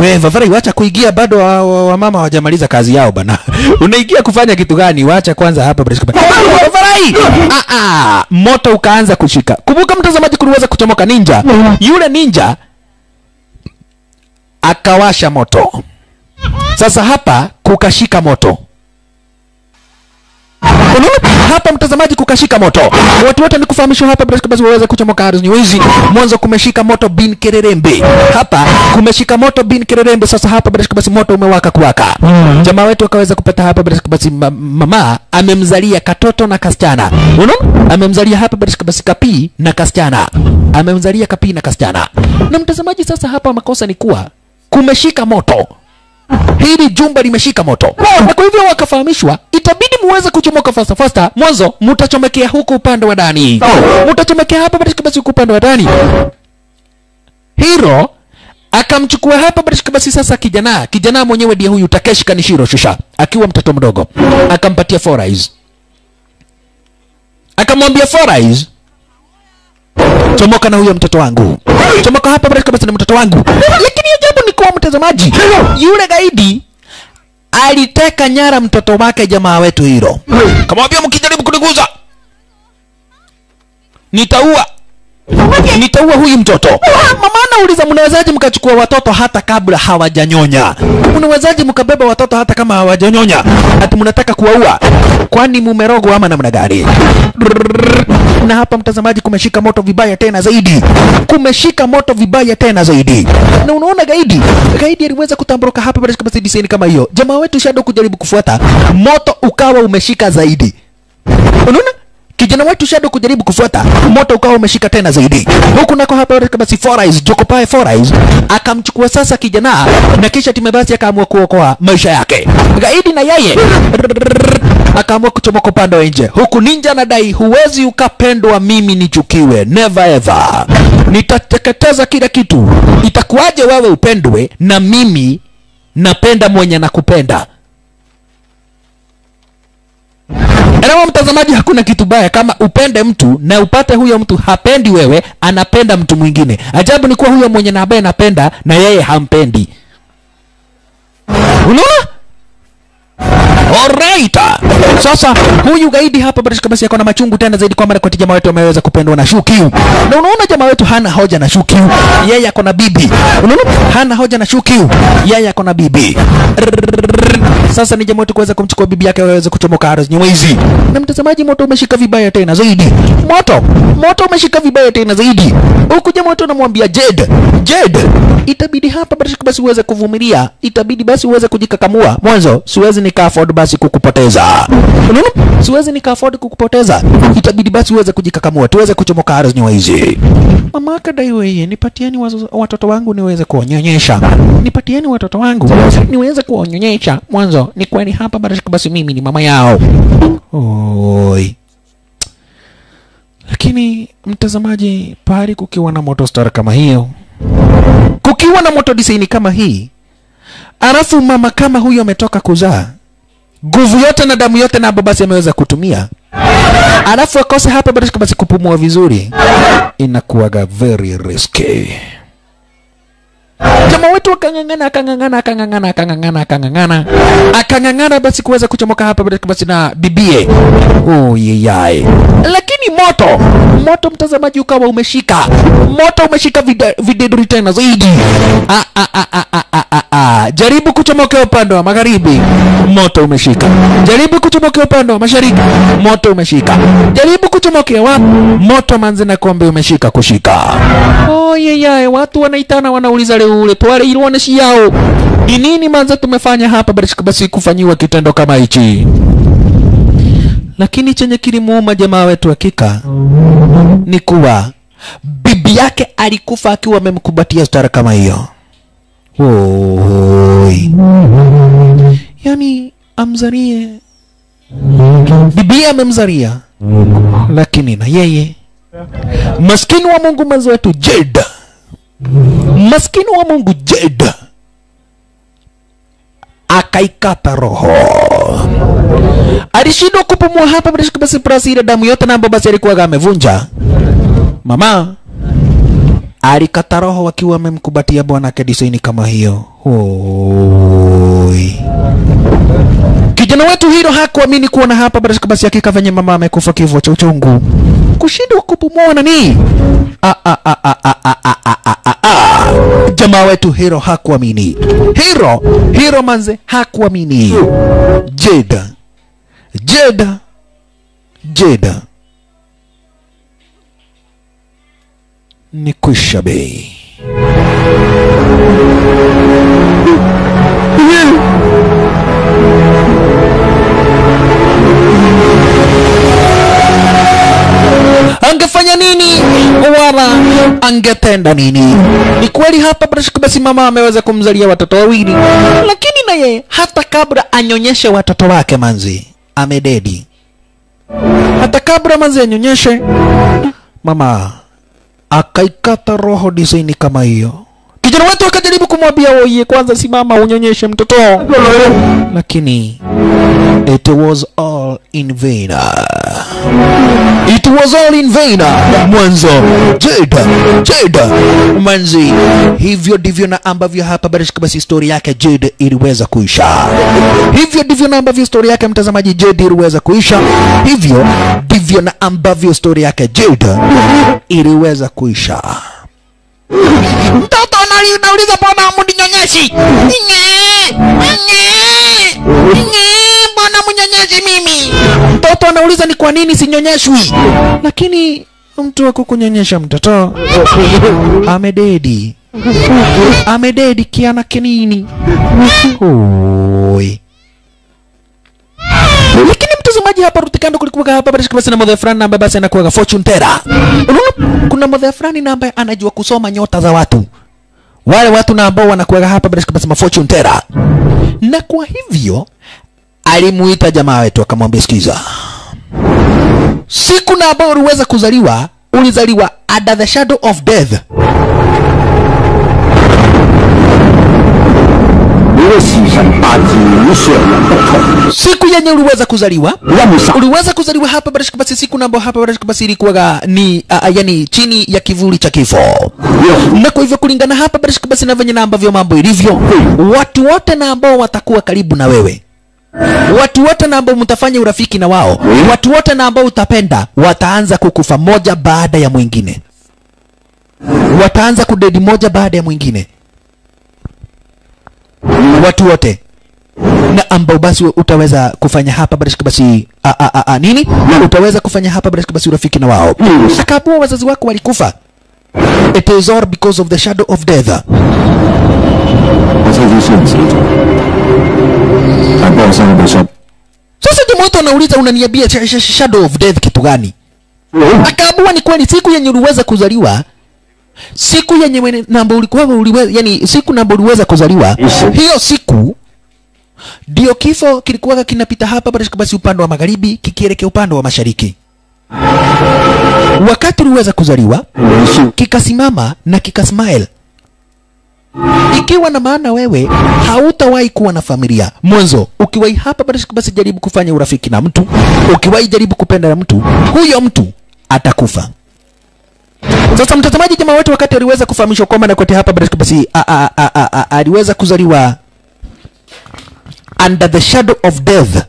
wewe Vavarai wacha kuigia bado wa, wa, wa mama hawajamaliza kazi yao bana. Unaigia kufanya kitu gani? Wacha kwanza hapa basi Vavarai ah ah. Moto ukaanza kushika. Kumbuka mtazamaji kuliweza kuchomoka ninja. Yule ninja akawasha moto. Sasa hapa kukashika moto. Hapa mtazamaji kukashika moto. Watu wote nikufahamishwa hapa basi basi waweze kuchomoka hizi mwanzo kumeshika moto bin kererembe. Hapa kumeshika moto bin kererembe. Sasa hapa basi basi moto umewaka kuwaka. Jamaa wetu akaweza kupata hapa basi basi mama amemzalia katoto na kasichana. Unaona? Amemzalia hapa basi basi kapi na kasichana. Amemzalia kapi na kasichana. Na mtazamaji sasa hapa makosa ni kuwa kumeshika moto. Hili jumba limeshika moto. Na kwa hivyo wakafahamishwa itabidi muweze kuchomoka fasta fasta mwanzo mutachomekea huku upande wa ndani. Mutachomekea hapa basi basi huku upande wa ndani. Hiro akamchukua hapa basi sasa kijana kijana mwenyewe ndiye huyu Takeshi Kanishiro shusha akiwa mtoto mdogo. Akampatia four eyes. Akamwambia four eyes chomoka na huyo mtoto wangu. Chomoka hapa basi basi na mtoto wangu. Lakini ajabu ni kuwa mtazamaji. Yule gaidi aliteka nyara mtoto wake jamaa wetu hilo. Kamwambia mkijaribu kuniguza nitaua nitaua huyu mtoto. Mama anauliza mnawezaje mkachukua watoto hata kabla hawajanyonya? Mnawezaje mkabeba watoto hata kama hawajanyonya? Ati mnataka kuwaua? Kwani mumerogwa ama namna gani na hapa mtazamaji kumeshika moto vibaya tena zaidi. Kumeshika moto vibaya tena zaidi. Na unaona gaidi? Gaidi aliweza kutamburuka hapa kama kama hiyo. Jamaa wetu shadow kujaribu kufuata moto ukawa umeshika zaidi. Unaona kijana wetu Shado kujaribu kufuata moto ukawa umeshika tena zaidi. Huku nako hapa kama si forays Eyes Jokopae forays akamchukua sasa kijana na kisha timu basi akaamua kuokoa maisha yake. Gaidi na yeye akaamua kuchomoka upande wa nje. Huku ninja anadai huwezi ukapendwa mimi nichukiwe never ever. Nitateketeza kila kitu. Itakuwaje wewe upendwe na mimi napenda mwenye nakupenda Elewa mtazamaji, hakuna kitu baya kama upende mtu na upate huyo mtu hapendi wewe, anapenda mtu mwingine. Ajabu ni kuwa huyo mwenye na ambaye anapenda na yeye hampendi. Unaona? Alright. Sasa huyu gaidi hapa basi basi yako na machungu tena zaidi kwa maana kwa jamaa wetu ameweza kupendwa na Shukiu. Na unaona jamaa wetu hana hoja na Shukiu. Yeye ako na bibi. Unaona? Hana hoja na Shukiu. Yeye ako na bibi. Sasa ni wetu kuweza kumchukua bibi yake waweze kuchomoka ardhi. Hizi na mtazamaji moto umeshika vibaya tena zaidi. Moto moto umeshika vibaya tena zaidi. Huku wetu anamwambia Jed Jed itabidi hapa basi basi uweze kuvumilia. Itabidi basi uweze kujikakamua. Mwanzo siwezi nika afford basi kukupoteza. Unaona? Siwezi nika afford kukupoteza. Itabidi basi uweze kujikakamua tuweze kuchomoka ardhi hizi mama akadai weye nipatieni watoto wangu niweze kuwanyonyesha. Nipatieni watoto wangu niweze kuwanyonyesha. Mwanzo ni kweli hapa barashika basi mimi ni mama yao. Oi lakini mtazamaji pahali kukiwa na moto star kama hiyo kukiwa na moto disaini kama hii alafu mama kama huyo ametoka kuzaa nguvu yote na damu yote na basi ameweza kutumia alafu akose hapa bado basi kupumua vizuri inakuwaga very risky jamaa wetu akang'ang'ana akang'ang'ana akang'ang'ana akang'ang'ana akang'ang'ana. Akang'ang'ana basi kuweza kuchomoka hapa basi na bibie. Oh yeyai lakini moto moto mtazamaji ukawa umeshika. Moto umeshika vide- videduri tena zaidi. Ah, ah, ah, ah, ah, ah, ah, ah. jaribu kuchomokea upande wa magharibi. Moto umeshika. Jaribu kuchomokea upande wa mashariki. Moto umeshika. Jaribu kuchomokea wapi moto manzi na kombe umeshika kushika. Oh yeyai watu wanaitana wanauliza leo ule twale ilioneshi yao. Ni nini manze tumefanya hapa? Basi kufanyiwa kitendo kama hichi. Lakini chenye kilimuuma jamaa wetu hakika ni kuwa bibi yake alikufa akiwa amemkumbatia stara kama hiyo. Yani amzarie. Bibia amemzaria lakini na yeye. Maskini wa mungu mwenzi wetu jeda maskini wa mungu jeda. Akaikata roho. Alishindwa kupumua hapa basi basi prasi ile damu yote nambo basi alikuwa amevunja mama alikata roho wakiwa bwana bwanake disaini kama hiyo. Oi. Kijana wetu hilo hakuamini kuona hapa basi hakika venye mama amekufa kifo cha uchungu, kushindwa kupumua nani. Jamaa wetu hilo hakuamini, hiro hiro manze hakuamini. Jeda, jeda, jeda ni kwisha bei. Angefanya nini? Wala angetenda nini? Ni kweli hapa basi mama ameweza kumzalia watoto wawili. Lakini na yeye hata kabla anyonyeshe watoto wake manzi amededi. Hata kabla manzi anyonyeshe mama Akai kata roho di sini kamayo kijana wetu wakajaribu kumwambia oye kwanza simama unyonyeshe mtoto. Lakini it was all in vain. It was all in vain. Mwanzo. Jeda jeda manzi. Hivyo ndivyo na ambavyo hapa basi basi stori yake jed iliweza kuisha. Hivyo ndivyo na ambavyo stori yake mtazamaji jed iliweza kuisha. Hivyo ndivyo na ambavyo stori yake jed iliweza kuisha anauliza mbona mninyonyeshi Nye, nye, nye, mbona mnyonyeshi mimi? Mtoto anauliza ni kwa nini sinyonyeshwi? Lakini mtu wa kukunyonyesha mtoto amededi. Amededi kiana kinini? Oi. lakini mtazamaji hapa rutikando kulikuwa hapa basi basi na modhe fulani na basi anakuwa fortune teller. Kuna modhe fulani ambaye anajua kusoma nyota za watu wale watu na ambao wanakuwa hapa bila basi ma fortune teller. Na kwa hivyo alimuita jamaa wetu akamwambia sikiza. Siku na ambao uliweza kuzaliwa ulizaliwa under the shadow of death siku yenye uliweza kuzaliwa? Uliweza kuzaliwa hapa barashika basi siku na ambao hapa barashika basi ilikuwaga ni uh, yani chini ya kivuli cha kifo. Na kwa hivyo kulingana hapa barashika basi na venye na ambavyo mambo ilivyo watu wote na ambao watakuwa karibu na wewe watu wote na ambao mtafanya urafiki na wao watu wote na ambao utapenda wataanza kukufa moja baada ya mwingine. Wataanza kudedi moja baada ya mwingine watu wote. Na ambao basi utaweza kufanya hapa barashika basi a, a, a, a, nini? Na utaweza kufanya hapa barashika basi urafiki na wao. Akaamua wazazi wako walikufa. It is all because of the shadow of death. Sasa ndio mtu anauliza unaniambia shadow of death kitu gani? Akaamua ni kweli siku yenye uliweza kuzaliwa siku yenye namba ulikuwa uliweza yani siku namba uliweza kuzaliwa yes. hiyo siku ndio kifo kilikuwa kinapita hapa basi upande wa magharibi kikielekea upande wa mashariki wakati uliweza kuzaliwa yes. kikasimama na kikasmile ikiwa na maana wewe hautawahi kuwa na familia mwanzo ukiwahi hapa basi jaribu kufanya urafiki na mtu ukiwahi jaribu kupenda na mtu huyo mtu atakufa sasa mtazamaji jamaa wetu wakati aliweza kufahamishwa kwamba nakote hapa basi aliweza kuzaliwa under the shadow of death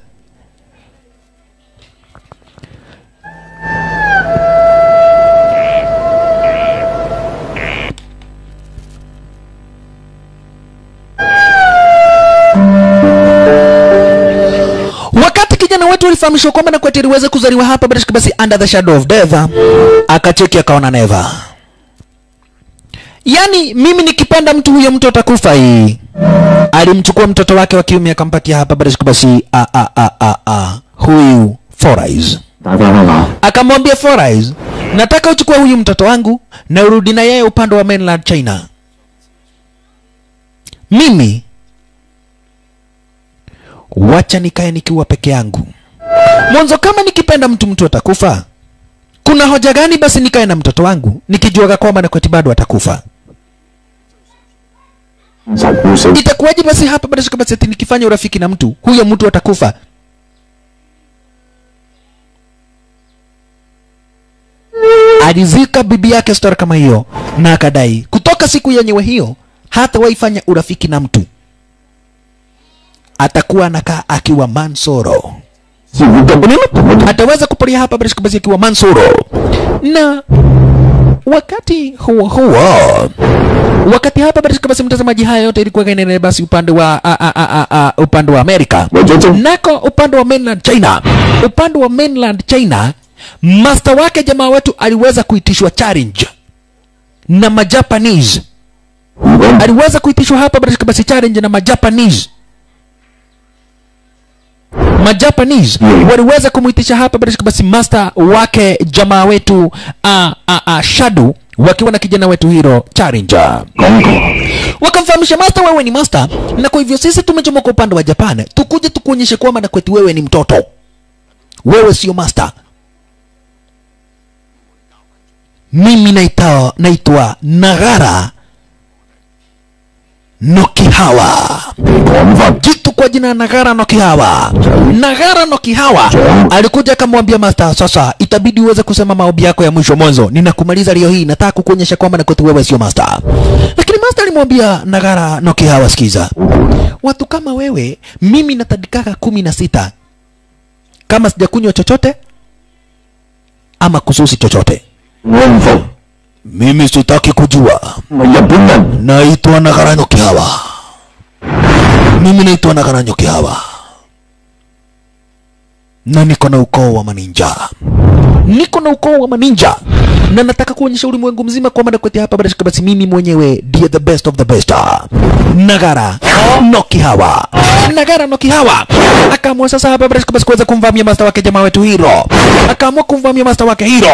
kijana wetu alifahamishwa kwamba na Nakwete aliweza kuzaliwa hapa bila shaka basi under the shadow of death. Akacheki akaona neva Yaani mimi nikipanda mtu huyo mtu atakufa hii. Alimchukua mtoto wake wa kiume akampatia hapa bila shaka basi a a a a a huyu Four Eyes. Akamwambia Four Eyes, nataka uchukue huyu mtoto wangu na urudi na yeye upande wa mainland China. Mimi wacha nikae nikiwa peke yangu. Mwanzo, kama nikipenda mtu, mtu atakufa. Kuna hoja gani basi nikae na mtoto wangu nikijuaga kwamba Nakweti bado atakufa? Itakuwaje basi hapa bado basi, ati nikifanya urafiki na mtu huyo mtu atakufa? Alizika bibi yake stori kama hiyo, na akadai kutoka siku yenyewe hiyo hata waifanya urafiki na mtu atakuwa anakaa akiwa mansoro. Ataweza kupolia hapa Barishka Basi akiwa mansoro. Na wakati huo huo, wakati hapa Barishka Basi, mtazamaji, haya yote ilikuwa inaendelea basi upande wa a, a, a, a, upande wa Amerika. Nako upande wa mainland China, upande wa mainland China master wake jamaa wetu aliweza kuitishwa challenge na majapanese, aliweza kuitishwa hapa Barishka Basi challenge na majapanese majapanese yeah. waliweza kumuitisha hapa basi basi master wake jamaa wetu uh, uh, uh, shadu wakiwa na kijana wetu hiro charinja wakamfahamisha master wewe ni master na kwa hivyo sisi tumechomoka upande wa japan. Tukuje tukuonyeshe kwamba na kwetu wewe ni mtoto. Wewe sio master. Mimi naitwa naitwa nagara Nokihawa. Kwa kitu kwa jina Nagara Nokihawa. Nagara Nokihawa alikuja akamwambia Masta, sasa itabidi uweze kusema maombi yako ya mwisho mwanzo, ninakumaliza leo hii, nataka kukuonyesha kwamba Nagoti wewe sio Masta. Lakini Masta alimwambia Nagara Nokihawa, sikiza, watu kama wewe mimi natadikaka kumi na sita. Kama sijakunywa chochote ama kususi chochote mimi sitaki kujua. Naitwa Nagaranyoki hawa, mimi naitwa Nagaranyoki hawa na niko na ukoo wa maninja, niko na ukoo wa maninja na nataka kuonyesha ulimwengu mzima kwamba nakweti hapa basi basi mimi mwenyewe ndiye the best of the best. Nagara no Kihawa, Nagara no Kihawa akaamua sasa hapa basi basi kuweza kumvamia master wake jamaa wetu Hiro, akaamua kumvamia master wake Hiro,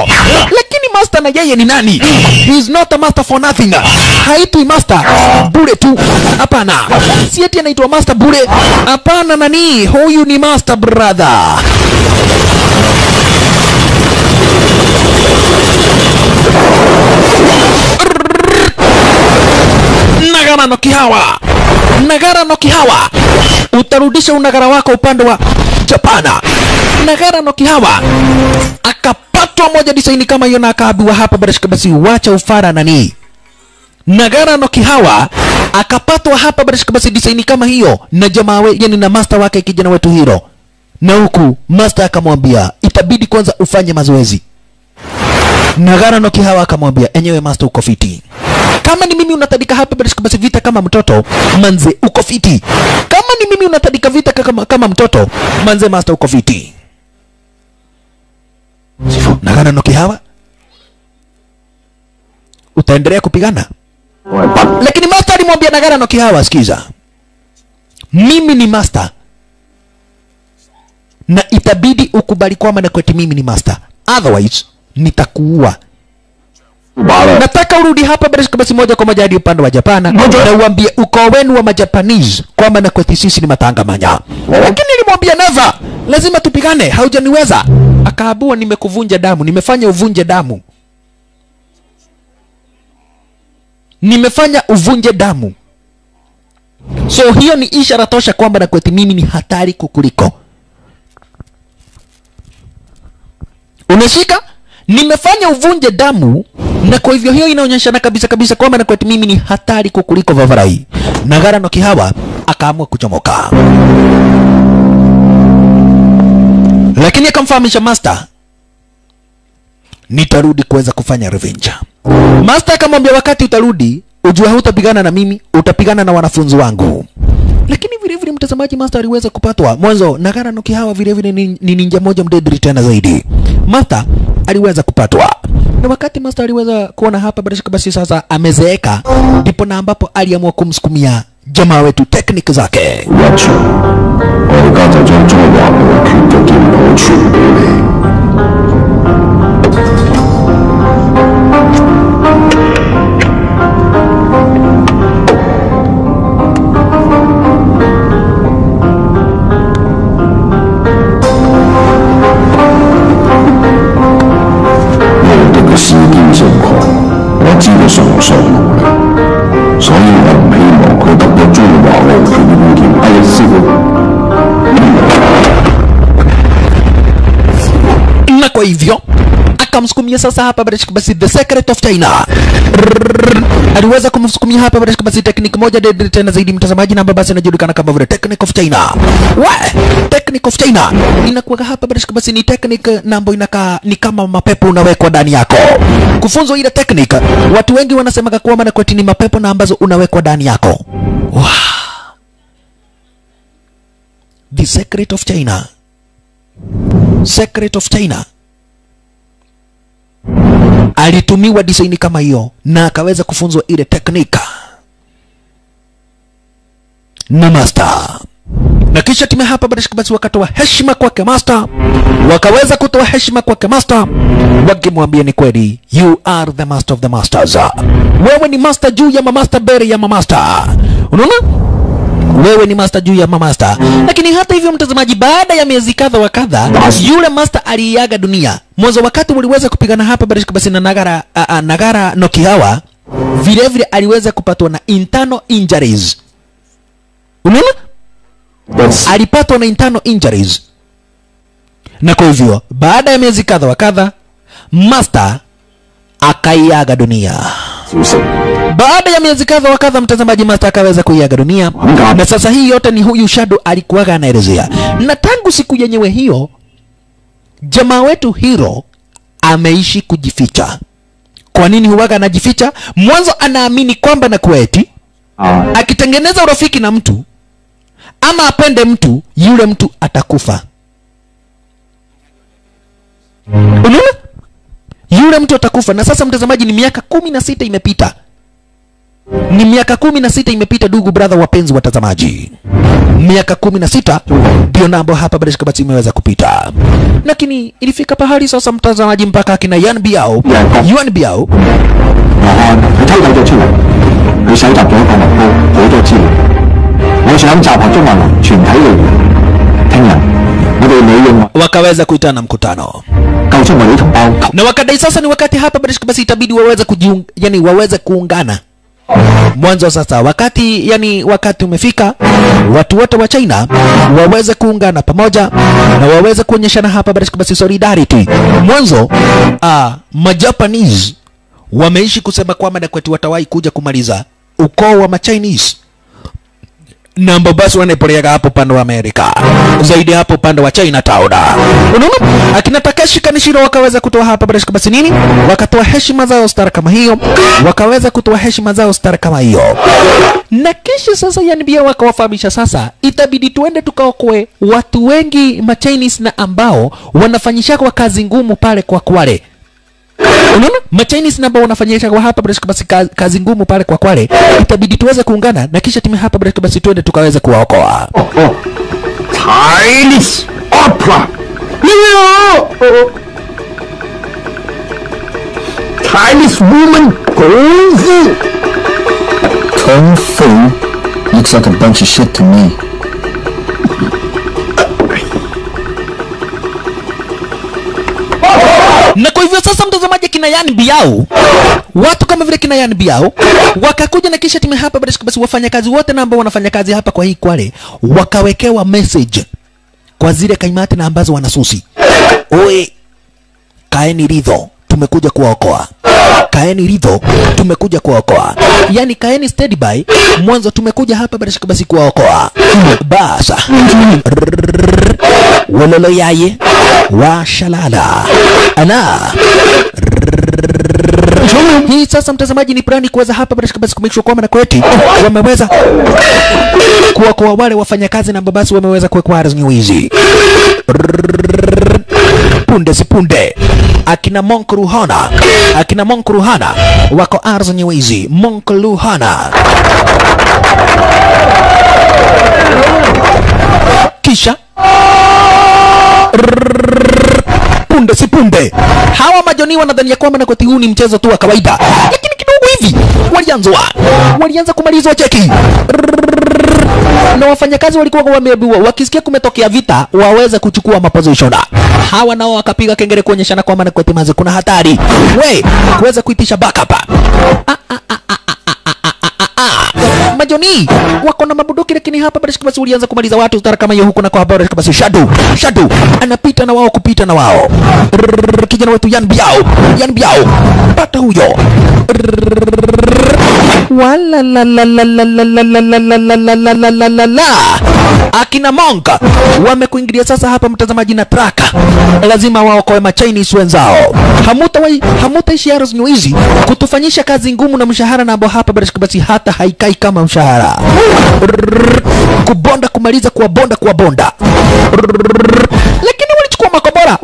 lakini master na yeye ni nani? He is not a master for nothing. Haitwi master bure tu, hapana, si eti anaitwa master bure, hapana. Nani huyu? Ni master brother. Nagara no Kihawa, Nagara no Kihawa, utarudisha unagara wako upande wa Japana. Nagara no Kihawa akapatwa moja disaini kama hiyo na akaambiwa hapa barashika, basi, wacha ufara nani. Nagara no Kihawa akapatwa hapa barashika, basi disaini kama hiyo na jamaa we, yani na master wake kijana wetu Hiro, na huku master akamwambia itabidi kwanza ufanye mazoezi. Nagarano Kihawa akamwambia enyewe masta uko fiti kama ni mimi unatandika happy birthday vita kama mtoto manze, uko fiti. Kama ni mimi unatadika vita kama, kama mtoto manze, master uko fiti. Nagarano Kihawa, utaendelea kupigana? Lakini master alimwambia Nagarano Kihawa, sikiza, mimi ni masta na itabidi ukubali kwamba na kweti mimi ni master, otherwise nitakuua，nataka urudi hapa basi moja kwa moja hadi upande wa Japana na uambie ukoo wenu wa majapanese kwamba na kwetu sisi ni matanga manya. lakini nilimwambia never lazima tupigane haujaniweza. Akaabua nimekuvunja damu nimefanya uvunje damu. Nimefanya uvunje damu. So hiyo ni ishara tosha kwamba na kwetu mimi ni hatari kukuliko. Unashika nimefanya uvunje damu na kwa hivyo hiyo inaonyeshana kabisa kabisa kwamba na kwetu mimi ni hatari kukuliko vavarai nagara no kihawa akaamua kuchomoka. Lakini akamfahamisha master nitarudi kuweza kufanya revenge master akamwambia wakati utarudi ujua hutapigana na mimi utapigana na wanafunzi wangu. Lakini vile vile mtazamaji master aliweza kupatwa. Mwanzo nagara no kihawa vile vile ni ninja moja mdedri tena zaidi. Master aliweza kupatwa. Na wakati master aliweza kuona hapa bila shaka basi sasa amezeeka ndipo na ambapo aliamua kumsukumia jamaa wetu tekniki zake. 一場，akamsukumia sasa hapa bila shaka basi the secret of China. Aliweza kumsukumia hapa bila shaka basi technique moja deadly tena zaidi mtazamaji na basi inajulikana kama vile technique of China. We technique of China. Inakuwa hapa bila shaka basi ni technique nambo inakaa ni kama mapepo unawekwa ndani yako. Kufunzwa ile technique watu wengi wanasemaga kwamba na kweti ni mapepo na ambazo unawekwa ndani yako. Wow. the secret of China. Secret of China alitumiwa design kama hiyo na akaweza kufunzwa ile teknika na master. Na kisha timu hapa basi wakatoa heshima kwake master. Wakaweza kutoa heshima kwake master. Wakimwambia ni kweli you are the master of the masters. Wewe ni master juu ya mamaster bere ya mamaster. Unaona wewe ni master juu ya mamaster lakini hata hivyo mtazamaji baada ya miezi kadha wa kadha yule master aliiaga dunia. Mwanzo wakati uliweza kupigana hapa barishika basi na nagara a, a, nagara nokihawa. Vile vile aliweza kupatwa na internal injuries. Unaona? Yes. alipatwa na internal injuries. Na kwa hivyo baada ya miezi kadha wa kadha master akaiaga dunia. 小食，baada ya miezi kadha wa kadha mtazamaji Masta akaweza kuiaga dunia. Na sasa hii yote ni huyu shadow alikuwaga anaelezea. Na tangu siku yenyewe hiyo jamaa wetu hiro ameishi kujificha. Kwa nini huwaga anajificha? Mwanzo anaamini kwamba na kueti akitengeneza urafiki na mtu ama apende mtu yule mtu atakufa. Unaona? Yule mtu atakufa. Na sasa mtazamaji ni miaka kumi na sita imepita ni miaka kumi na sita imepita, ndugu bratha wapenzi watazamaji, miaka kumi na sita ndio nambo hapa Barishka Bati imeweza kupita, lakini ilifika pahali sasa, mtazamaji, mpaka akina Yan Biao, Yan Biao. Wakaweza kuitana mkutano. Na wakadai sasa ni wakati hapa Barishka Bati itabidi waweza kujiunga, yani waweze kuungana mwanzo sasa wakati yani wakati umefika watu wote wa china waweze kuungana pamoja na waweze kuonyeshana hapa basi solidarity. Mwanzo uh, majapanese wameishi kusema kwamba na kwetu watawahi kuja kumaliza ukoo wa machinese na ambao basi wanaipeleka hapo upande wa Amerika, zaidi hapo upande wa China Town. Unaona, akina Takeshi Kanishiro wakaweza kutoa hapa basi nini, wakatoa heshima zao star kama hiyo, wakaweza kutoa heshima zao star kama hiyo, na kisha sasa yanibia wakawafahamisha sasa, itabidi tuende tukaokoe watu wengi ma Chinese na ambao wanafanyisha kwa kazi ngumu pale kwa Kwale unaona machinese na ambao wanafanyisha kwa hapa bila basi kazi, kazi ngumu pale kwa Kwale, itabidi tuweze kuungana na kisha timu hapa bila basi tuende tukaweze kuwaokoa. Oh, Chinese opera. Leo Oh. Chinese woman kung fu. Kung Fu looks like a bunch of shit to me. Na kwa hivyo sasa mtazamaji kina Yan Biao watu kama vile kina Yan Biao wakakuja na kisha timu hapa basi wafanyakazi wote na ambao wanafanya kazi hapa kwa hii Kwale wakawekewa message kwa zile kaimati na ambazo wanasusi oe kaeni ridho tumekuja kuwaokoa. Kaeni ridho tumekuja kuwaokoa. Yani kaeni steady by mwanzo tumekuja hapa basi basi kuwaokoa. Basa. Wololo yaye washalala. Ana. Hii sasa mtazamaji ni plani kuweza hapa bila shaka basi kumake sure kwamba na kweti wameweza kuwakoa wale wafanyakazi na basi wameweza kuwekwa ardhi hizi punde sipunde. Akina Monk Ruhana akina Monk Ruhana wako ardhi nyewezi. Monk Ruhana. Kisha sipunde sipunde. Hawa majoni wanadhania kwamba Nakoti huu ni mchezo tu wa kawaida, lakini kidogo hivi walianzwa, walianza kumalizwa cheki na wafanyakazi walikuwa wameambiwa wakisikia kumetokea vita waweze kuchukua maposition. Hawa nao wakapiga kengele kuonyeshana kwamba Nakoti maze kuna hatari, we kuweza kuitisha backup. ah, ah, ah, ah majoni wako na mabuduki lakini hapa basi basi ulianza kumaliza watu. Stara kama hiyo huko na kwa habari basi shadu shadu anapita na wao kupita na wao. Kijana wetu Yan Biao Yan Biao pata huyo akina Monka wamekuingilia sasa hapa, mtazamaji na traka, lazima waokoe machinese wenzao. Hamutaishi hamuta arrows hizi kutufanyisha kazi ngumu na mshahara nabo hapa basi, hata haikai kama mshahara kubonda, kumaliza kuwabonda, kuwabonda, lakini walichukua makobora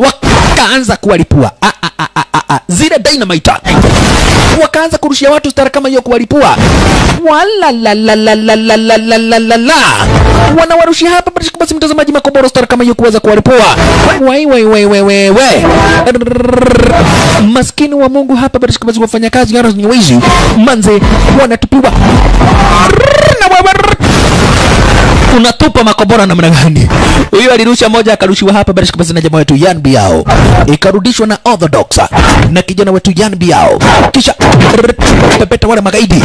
wakaanza kuwalipua a, a, a, a, a, a. zile dynamite wakaanza kurushia watu stara kama hiyo kuwalipua la wanawarushia hapa basi mtazamaji makoboro stara kama hiyo kuweza kuwalipua wai wai wai wai wai wai maskini wa Mungu hapa basi wafanya kazi yaro zenye wizi manze wanatupiwa na wewe unatupa makobora namna gani? Huyu alirusha moja akarushiwa hapa basi basi na jamaa wetu Yan Biao, ikarudishwa na Orthodox na kijana wetu Yan Biao, kisha pepeta wale magaidi!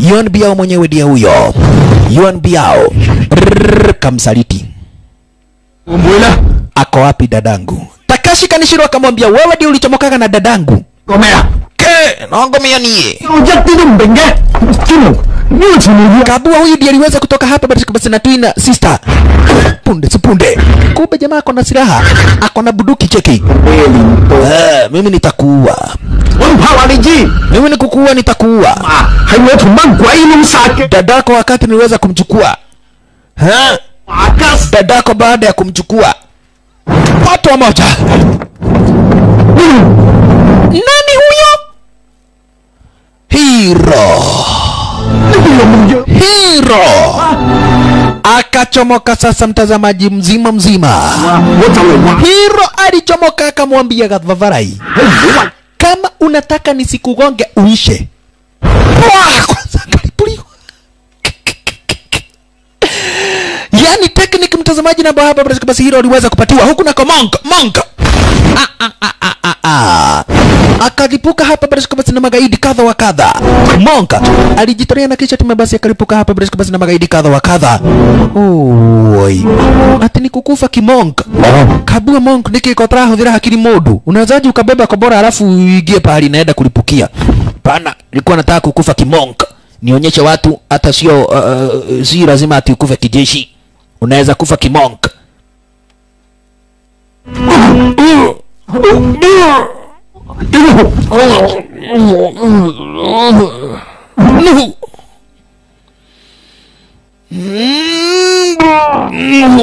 Yan Biao mwenyewe ndiye huyo Yan Biao kamsaliti. Ako wapi dadangu? Takashi Kanishiro akamwambia wewe ndiye ulichomokaga na dadangu komera ke nongomea nie ujatire mbenge kimo Kabua huyu ndiye aliweza kutoka hapa basi na twina sister. Punde sipunde. Kumbe jamaa ako na silaha, ako na buduki cheki. Eh, mimi nitakuua. Mimi nikukuua nitakuua. Dadako wakati niliweza kumchukua. Ha? Dadako baada ya kumchukua. Watu wa moja. Nani huyo? Hiro, Hiro akachomoka sasa, mtazamaji mzima mzima, Hiro alichomoka akamwambia Gavavarai, kama unataka nisikugonge uishe kwanza. Akalipuliwa yani tekniki, mtazamaji na baba basi, Hiro aliweza kupatiwa huku nako mongo ah. ah, ah, ah. Ah. Akalipuka hapa basi basi na magaidi kadha wa kadha. Monka alijitolea na kisha timu basi akalipuka hapa basi basi na magaidi kadha wa kadha. Oi. Ati ni kukufa kimonka. Kabua monk nikikotra hudhira hakili modu. Unawezaje ukabeba kobora alafu uingie pahali naenda kulipukia? Pana, nilikuwa nataka kukufa kimonk. nionyeshe watu hata sio uh, si lazima ati ukufe kijeshi unaweza kufa kimonk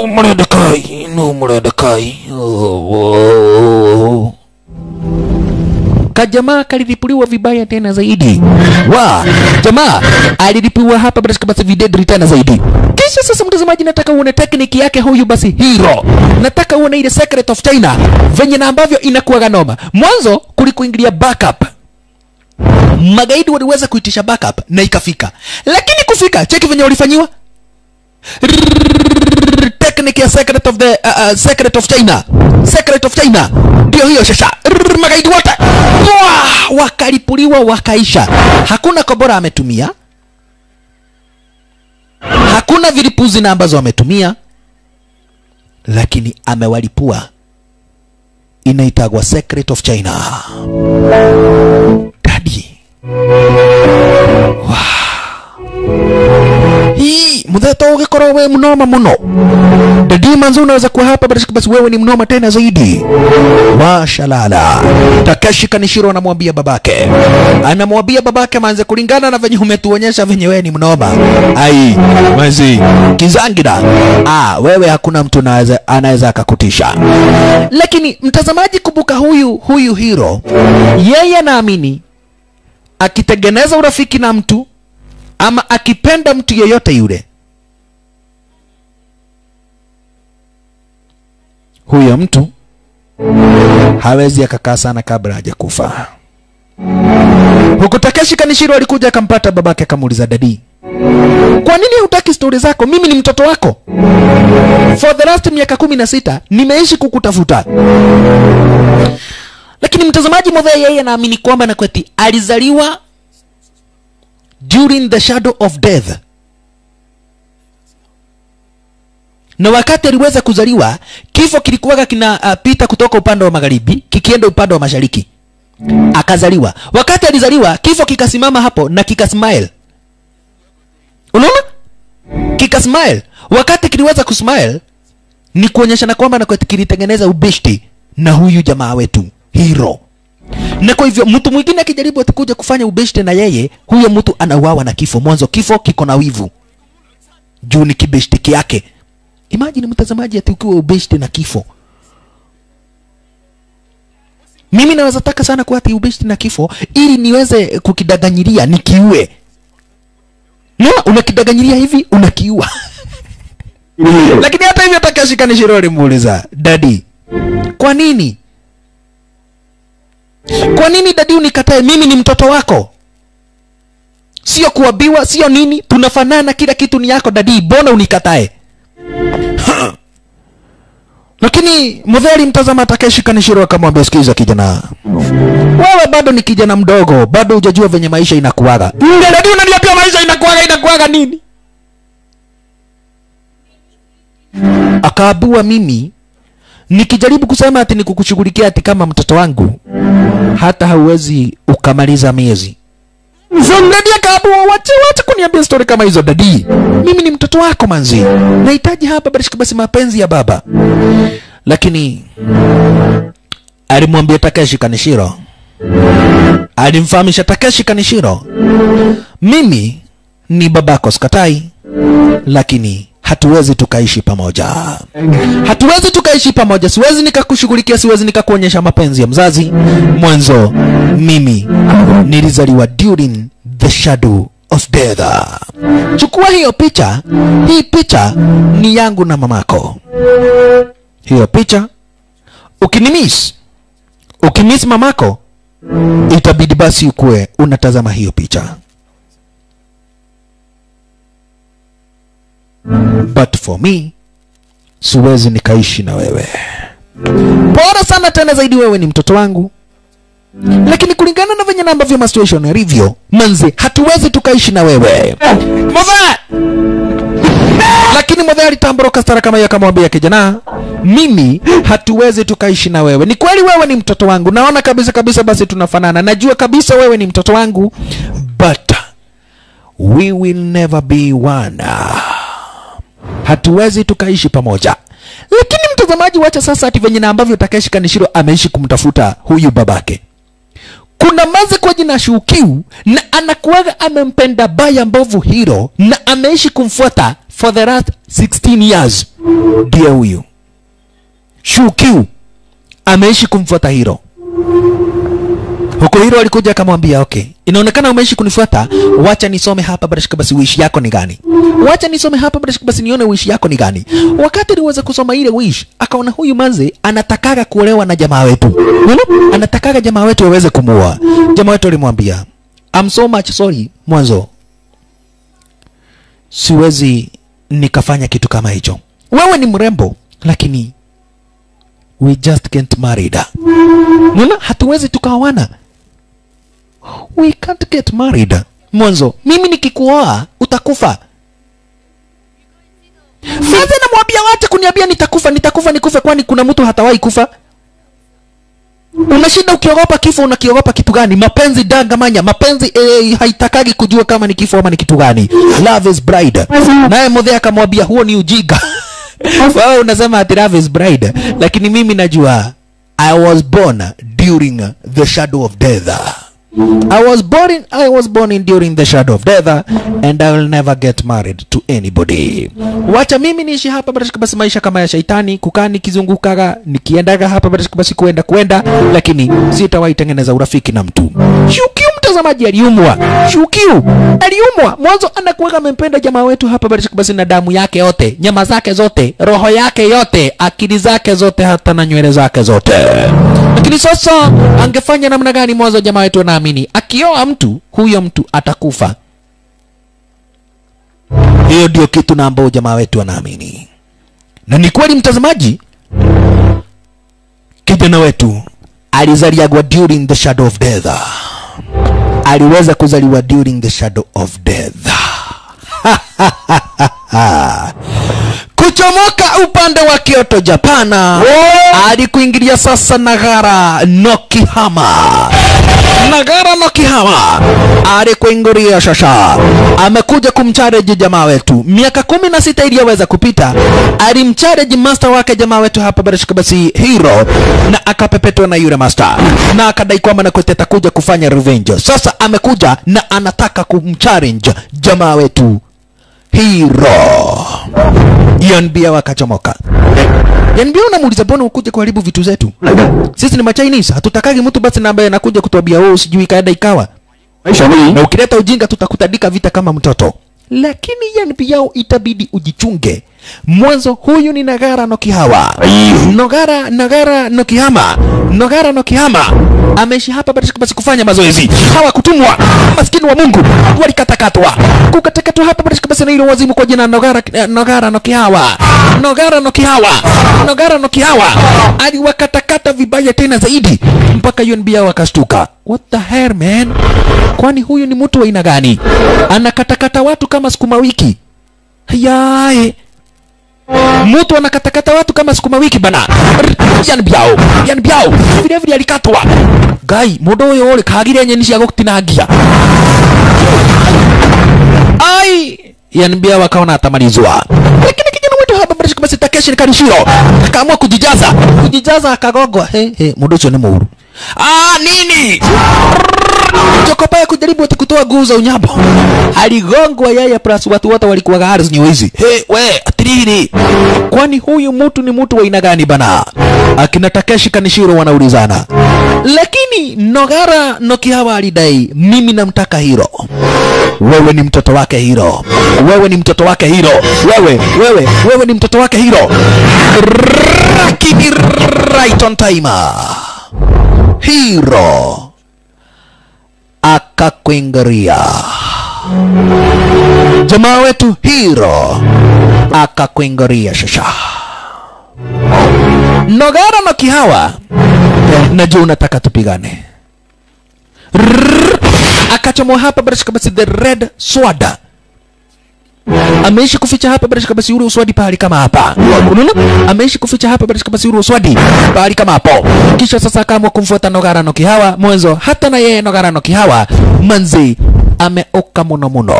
mredekai no mredekai oh. Kajamaa kalilipuliwa vibaya tena zaidi. Wa jamaa alilipuliwa hapa basi basi videdri tena zaidi. Kisha sasa mtazamaji nataka uone tekniki yake huyu basi hero. Nataka uone ile secret of china venye na ambavyo inakuwa noma mwanzo kulikuingilia backup. Magaidi waliweza kuitisha backup na ikafika. Lakini kufika cheki venye walifanyiwa technique ya secret of the uh, uh, secret of china. Secret of china. Ndio hiyo shasha magaidi wote. Wakalipuliwa wakaisha. Hakuna kobora ametumia. Hakuna vilipuzi na ambazo ametumia. Lakini amewalipua. Inaitagwa secret of china. Dadi hii mutheta ugikorwo we mnoma muno. The demons unaweza kuwa hapa basi wewe ni mnoma tena zaidi. Mashalala takeshi kanishiro anamwambia babake. Anamwambia babake manze kulingana na venye umetuonyesha venye wewe ni mnoma. Ai mwezi kizangida ah wewe hakuna mtu anaweza akakutisha. Lakini mtazamaji kumbuka huyu huyu hero. Yeye anaamini akitengeneza urafiki na mtu ama akipenda mtu yeyote yule huyo mtu hawezi akakaa sana kabla hajakufa. Huku takeshi kanishiro alikuja akampata babake akamuuliza dadi kwa nini hutaki stori zako? Mimi ni mtoto wako. For the last miaka kumi na sita nimeishi kukutafuta. Lakini mtazamaji modhee yeye anaamini kwamba na kweti alizaliwa during the shadow of death. Na wakati aliweza kuzaliwa kifo kilikuwaga kinapita uh, kutoka upande wa magharibi kikienda upande wa mashariki. Akazaliwa. Wakati alizaliwa kifo kikasimama hapo na kikasmile unaona? Kikasmile wakati kiliweza kusmile ni kuonyeshana kwamba na kilitengeneza ubishti na huyu jamaa wetu hero na kwa hivyo mtu mwingine akijaribu atakuja kufanya ubeshte na yeye huyo mtu anauawa na kifo. Mwanzo kifo kiko na wivu. Juu ni kibeshtiki yake. Imagine mtazamaji ati ukiwa ubeshte na kifo. Mimi naweza taka sana kuwa ati ubeshte na kifo ili niweze kukidaganyilia nikiue. No unakidaganyilia hivi unakiua. Lakini hata hivyo takashikanishiro muuliza, dadi kwa nini kwa nini dadi unikatae mimi ni mtoto wako? Sio kuabiwa sio nini tunafanana kila kitu ni yako dadi mbona unikatae lakini mudheri mtazama takeshi kanishiro akamwambia sikiza kijana wewe bado ni kijana mdogo bado hujajua venye maisha inakuaga. Dadi unaniambia maisha inakuaga inakuaga nini? Akaabua mimi nikijaribu kusema ati nikukushughulikia ati kama mtoto wangu hata hauwezi ukamaliza miezi. Dadi kabu wache wache kuniambia story kama hizo dadi mimi ni mtoto wako manzi. Nahitaji hapa barishika basi mapenzi ya baba. Lakini alimwambia takeshi kanishiro. Alimfahamisha takeshi kanishiro. Mimi ni babako skatai lakini hatuwezi tukaishi pamoja. Hatuwezi tukaishi pamoja. Siwezi nikakushughulikia siwezi nikakuonyesha mapenzi ya mzazi. Mwanzo mimi nilizaliwa during the shadow of death. Chukua hiyo picha. Hii picha ni yangu na mamako. Hiyo picha ukinimis ukimiss mamako itabidi basi ukuwe unatazama hiyo picha for me siwezi nikaishi na wewe. Bora sana tena zaidi wewe ni mtoto wangu. Lakini kulingana na venye namba ambavyo masituation yalivyo manzi hatuwezi tukaishi na wewe. Lakini modhe alitamboroka stara kama hiyo akamwambia kijana mimi hatuwezi tukaishi na wewe. Ni kweli wewe ni mtoto wangu. Naona kabisa kabisa basi tunafanana. Najua kabisa wewe ni mtoto wangu but we will never be one hatuwezi tukaishi pamoja. Lakini mtazamaji wacha sasa ati venye na ambavyo Takeshi Kanishiro ameishi kumtafuta huyu babake. Kuna mazi kwa jina Shukiu na anakuwaga amempenda baya mbovu hiro na ameishi kumfuata for the last 16 years. Ndiye huyu. Shukiu ameishi kumfuata hiro huko hilo alikuja akamwambia okay inaonekana umeishi kunifuata. Wacha nisome hapa barashika basi wish yako ni gani? Wacha nisome hapa barashika basi nione wish yako ni gani. Wakati aliweza kusoma ile wish akaona huyu manze anatakaga kuolewa na jamaa wetu. Unaona? anatakaga jamaa wetu waweze kumuoa. Jamaa wetu alimwambia I'm so much sorry mwanzo. Siwezi nikafanya kitu kama hicho. Wewe ni mrembo lakini we just can't marry Unaona? hatuwezi tukaoana we can't get married. Mwanzo mimi nikikuoa utakufa. Fadha namwambia wache kuniambia nitakufa nitakufa nikufe kwani kuna mtu hatawahi kufa? Unashinda ukiogopa kifo unakiogopa kitu gani? Mapenzi dangamanya mapenzi eh, haitakagi kujua kama ni kifo ama ni kitu gani. Love is bride. Naye modhe akamwambia huo ni ujiga wewe unasema ati love is bride lakini mimi najua i was born during the shadow of death I was born in, I was born in during the shadow of death and I will never get married to anybody. Wacha mimi niishi hapa barashika basi maisha kama ya shaitani, kukaa nikizungukaga nikiendaga hapa barashika basi kuenda kuenda, lakini sitawahi tengeneza urafiki na mtu. Shukiu mtazamaji aliumwa. Shukiu aliumwa. Mwanzo anakuwa amempenda jamaa wetu hapa barashika basi na damu yake yote, nyama zake zote, roho yake yote, akili zake zote, hata na nywele zake zote. Lakini sasa angefanya namna gani? Mwanzo jamaa wetu anaamini akioa mtu huyo mtu atakufa. Hiyo ndio kitu na ambao jamaa wetu anaamini, na ni kweli mtazamaji, kijana wetu alizaliwa during the shadow of death, aliweza kuzaliwa during the shadow of death. kuchomoka upande wa Kyoto Japana alikuingilia sasa Nagara Nokihama. Nagara Nokihama alikuingilia shasha, amekuja kumchallenge jamaa wetu. Miaka kumi na sita iliyoweza kupita, alimchallenge master wake jamaa wetu hapa Barashika Hero, na akapepetwa na yule master, na akadai kwamba Nakwete atakuja kufanya revenge. Sasa amekuja na anataka kumchallenge jamaa wetu hero. Hiyo nbia wakachomoka. Nbia unamuuliza mbona ukuje kuharibu vitu zetu? Sisi ni Machinese, hatutakagi mtu basi ambaye anakuja kutuambia wewe sijui kaenda ikawa. Maisha mimi. Na ukileta ujinga tutakutadika vita kama mtoto. Lakini hiyo nbia itabidi ujichunge. Mwanzo huyu ni Nagara no Kihawa. Nogara Nagara no Kihama. Nogara no Kihama. Ameishi hapa basi basi kufanya mazoezi. Hawa kutumwa Maskini wa Mungu walikatakatwa. Kukatakatwa hapa basi basi na ile wazimu kwa jina Nogara Nogara no Kihawa. Nogara no Kihawa. Nogara no Kihawa. Aliwakatakata vibaya tena zaidi mpaka UNB wakastuka. What the hell man? Kwani huyu ni mtu wa aina gani? Anakatakata watu kama sukuma wiki. Yae. Mtu anakatakata watu kama sukuma wiki bana. Yan biao. Yan biao. Vile vile alikatwa. Gai, mundu uyu uri kagire nyeni cia gutinangia. Ai, yan biao wakaona atamalizwa. Lakini kijana wetu hapa bado basi Takeshi Kanishiro akaamua kujijaza. Kujijaza akagogwa. He he, mundu ucio ni muuru. Ah, nini? Chokopa kujaribu ati kutoa nguu za unyambo. Aligongwa yeye plus watu wote walikuwa gari zenye hizi. Hey, we, atiriri. Kwani huyu mtu ni mtu wa aina gani bana? Akina Takeshi Kanishiro wanaulizana. Lakini Nogara Nokihawa alidai mimi namtaka Hiro. Wewe ni mtoto wake Hiro. Wewe ni mtoto wake Hiro. Wewe, wewe, wewe ni mtoto wake Hiro. Lakini right on time. Hiro. Akakuingiria. Jamaa wetu Hiro. Akakuingiria shasha. Nogara na Kihawa, najua unataka tupigane. Akachomoa hapa bila shaka basi the red sword ameishi kuficha hapa bila shaka basi ule uswadi pahali kama hapa. Unaona? Ameishi kuficha hapa bila shaka basi ule uswadi pahali kama hapo. Kisha sasa akaamua kumfuata Nogara no Kihawa mwanzo, hata na yeye Nogara no Kihawa manzi ameoka muno muno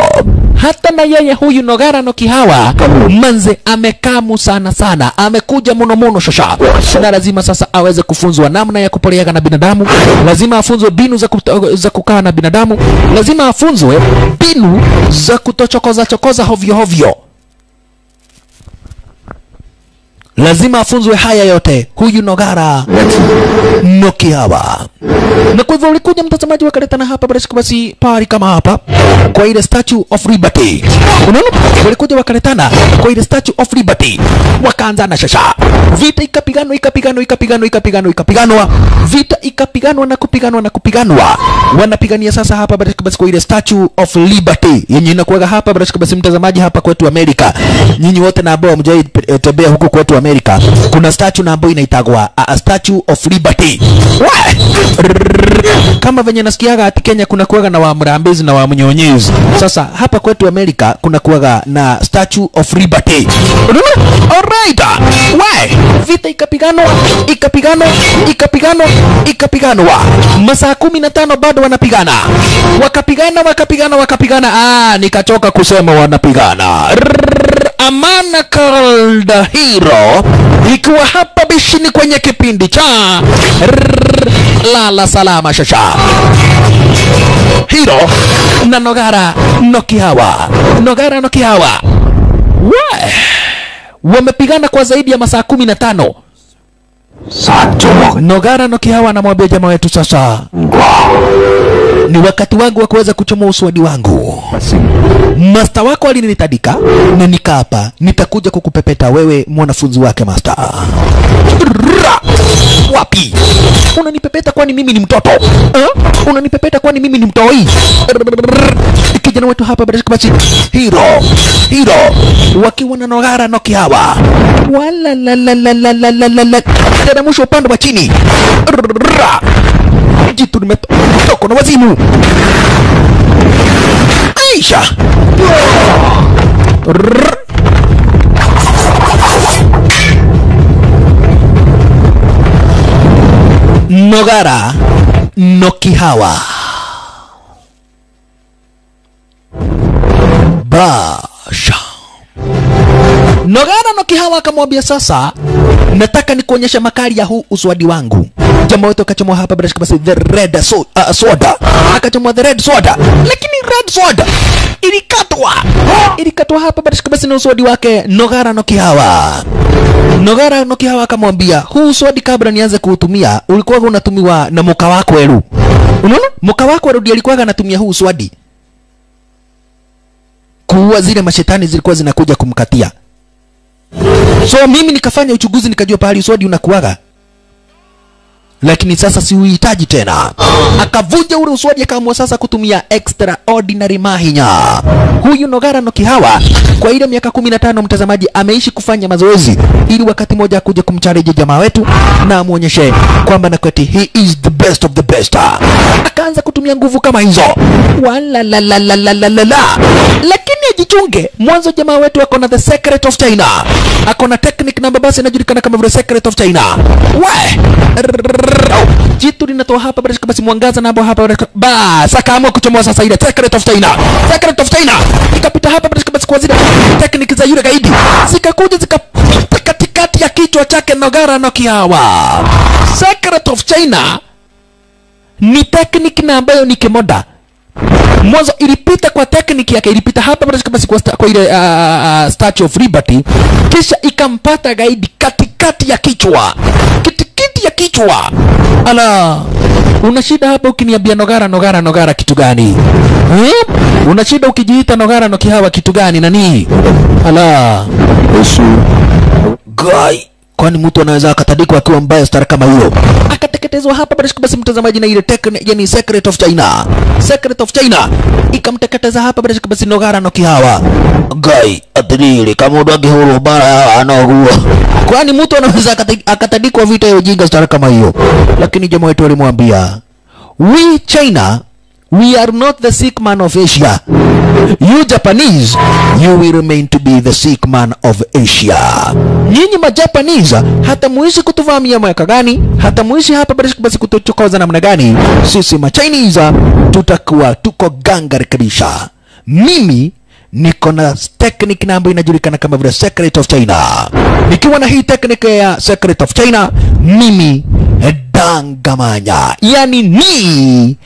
hata na yeye huyu nogara no kihawa manze amekamu sana sana amekuja muno muno shosha, na lazima sasa aweze kufunzwa namna ya kupoleaga na binadamu lazima afunzwe binu za, kuto, za kukaa na binadamu lazima afunzwe binu za kutochokoza chokoza hovyo hovyo lazima afunzwe haya yote. Huyu nogara. Nokiaba. Na kwa hivyo ulikuja mtazamaji wakaletana hapa basi basi pari kama hapa kwa ile statue of liberty. Unaona? Walikuja wakaletana kwa ile statue of liberty. Wakaanza na shasha. Vita ikapiganwa ikapiganwa ikapiganwa ikapiganwa ikapiganwa. Vita ikapiganwa na kupiganwa na kupiganwa. Wanapigania sasa hapa basi basi kwa ile statue of liberty. Yenye inakuwa hapa basi basi mtazamaji hapa kwetu Amerika. Nyinyi wote na ambao hamjai eh, tembea huku kwetu Amerika kuna statue na ambayo inaitagwa a, a statue of liberty kama venye nasikiaga ati Kenya kuna kuwaga na wamrambizi na wamnyonyezi. Sasa hapa kwetu America kuna kuwaga na statue of liberty. Alright. why vita ikapiganwa, ikapiganwa, ikapiganwa, ikapiganwa. Masaa kumi na tano bado wanapigana. Wakapigana, wakapigana, wakapigana. Ah, nikachoka kusema wanapigana. Amana Cold hero ikiwa hapa bishini kwenye kipindi cha lala salama shasha hiro na nogara nokihawa. Nogara nokihawa. Wamepigana kwa zaidi ya masaa kumi na tano nogara nokihawa anamwambia jamaa wetu sasa ni wakati wangu wa kuweza kuchomoa uswadi wangu. Masta wako alinitadika na nikaapa nitakuja kukupepeta wewe mwanafunzi wake masta wapi? Unanipepeta kwani mimi ni mtoto? Uh? unanipepeta kwani mimi ni mtoi? Kijana wetu hapa basi basi. Hiro hiro. Wakiwa na nogara Nokihawa wala la la la la la la la teremsha upande wa chini. Jitu na wazimu. Aisha. Nogara Nokihawa. Basha Nogara Nokihawa akamwambia sasa, nataka nikuonyeshe makali ya huu uswadi wangu. Jamaa wetu akachomwa hapa bila shaka basi the red so, uh, soda, akachomwa the red soda, lakini red soda ilikatwa, ilikatwa hapa bila shaka basi na uswadi wake Nogara Nokihawa. Nogara Nokihawa akamwambia huu uswadi kabla nianze kuutumia ulikuwa unatumiwa na muka wako Eru. Unaona? Muka wako Eru ndiye alikuwa anatumia huu uswadi kuua zile mashetani zilikuwa zinakuja kumkatia. So mimi nikafanya uchunguzi nikajua pahali uswadi unakuaga, lakini sasa siuhitaji tena. Akavuja ule uswadi akaamua sasa kutumia extraordinary mahinya. Huyu Nogara no Kihawa kwa ile miaka kumi na tano mtazamaji, ameishi kufanya mazoezi ili wakati mmoja akuje kumchareje jamaa wetu na amwonyeshe kwamba na kweti he is the best of the best. Akaanza kutumia nguvu kama hizo, wala la la la la la la la, lakini ajichunge. Mwanzo jamaa wetu ako na the secret of China, ako na technique namba basi inajulikana kama vile secret of China. We jitu linatoa hapa basi basi mwangaza nabo hapa basi- bas akaamua kuchomoa sasa ile secret of China, secret of China ikapita hapa basi basi kwa zile technique za yule gaidi zikakuja zikapita katikati ya kichwa chake Nogara nokiawa. Secret of China ni technique na ambayo ni kimoda mwanzo ilipita kwa tekniki yake ilipita hapa basi kwa, sta, kwa ile uh, statue of liberty. Kisha ikampata gaidi katikati ya kichwa. Katikati ya kichwa. Ala una shida hapa ukiniambia nogara nogara nogara kitu gani? Hmm? una shida ukijiita nogara no kihawa kitu gani nani ala guy kwani mtu anaweza akatadikwa akiwa mbaya stara kama hiyo akateketezwa hapa basi basi mtazamaji na ile technique yani secret of china. Secret of china. Ikamteketeza hapa basi basi nogara no kihawa. Gai atiriri kama mundu angihurwo bara anaogua kwani mtu anaweza akatadikwa vita ya ujinga stara kama hiyo? Lakini jamaa wetu alimwambia we china we are not the sick man of asia. You japanese you will remain to be the sick man of asia. Nyinyi majapanese hata muishi kutuvamia mwaka gani hata muishi hapa basi kutuchokoza namna gani sisi machinese tutakuwa tuko gangari kabisa mimi niko na technique na ambayo inajulikana kama vile secret of china. Nikiwa na hii technique ya secret of china mimi dangamanya yani ni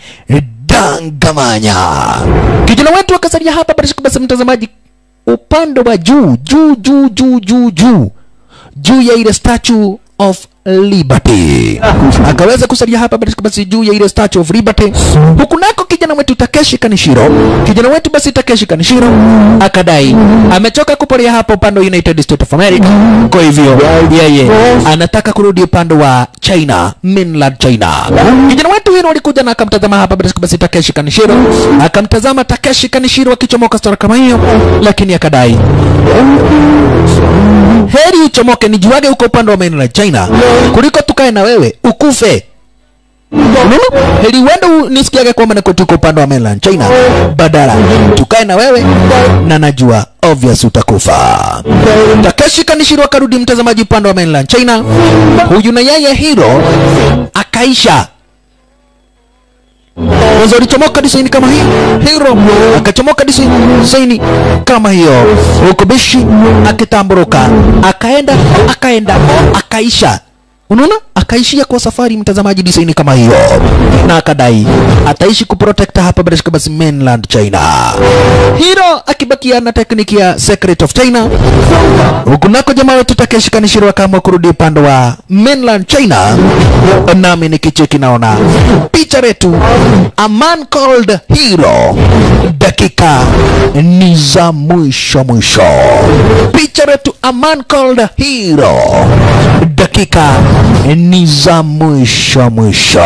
dangamanya kijana wetu akasalia hapa basi mtazamaji upande wa juu juu juu juu juu juu juu ya ile statue of liberty. Akaweza kusalia hapa basi juu ya ile statue of liberty. Huku nako kijana wetu takeshi kanishiro kijana wetu basi takeshi kanishiro akadai amechoka kuporea hapa upande wa united states of america. Kwa hivyo yeye anataka kurudi upande wa china mainland china. Kijana wetu hilo alikuja na akamtazama hapa basi basi takeshi kanishiro. Akamtazama takeshi kanishiro akichomoka stora kama hiyo lakini akadai heri uchomoke nijuage huko upande wa mainland china kuliko tukae na wewe ukufe. Unaona? heri uende nisikiage kwamba niko tuko upande wa mainland china. Badala tukae na wewe na najua obvious utakufa. Takeshi kanishiro akarudi mtazamaji upande wa mainland china. Huyu na yeye hilo akaisha. Mwanzo alichomoka disaini kama hii hiro akachomoka disaini kama hiyo. Huko bishi akitamburuka akaenda akaenda akaisha unaona? Akaishia kwa safari mtazamaji disaini kama hiyo. Na akadai ataishi kuprotect hapa British basi mainland china. Hiro akibakia na tekniki ya secret of china. Huku nako jamaa wetu takeshi kanishiro akaamua kurudi upande wa mainland china. Nami nikicheki naona picha letu a man called hero dakika ni za mwisho mwisho. Picha letu a man called hero dakika ni za mwisho mwisho.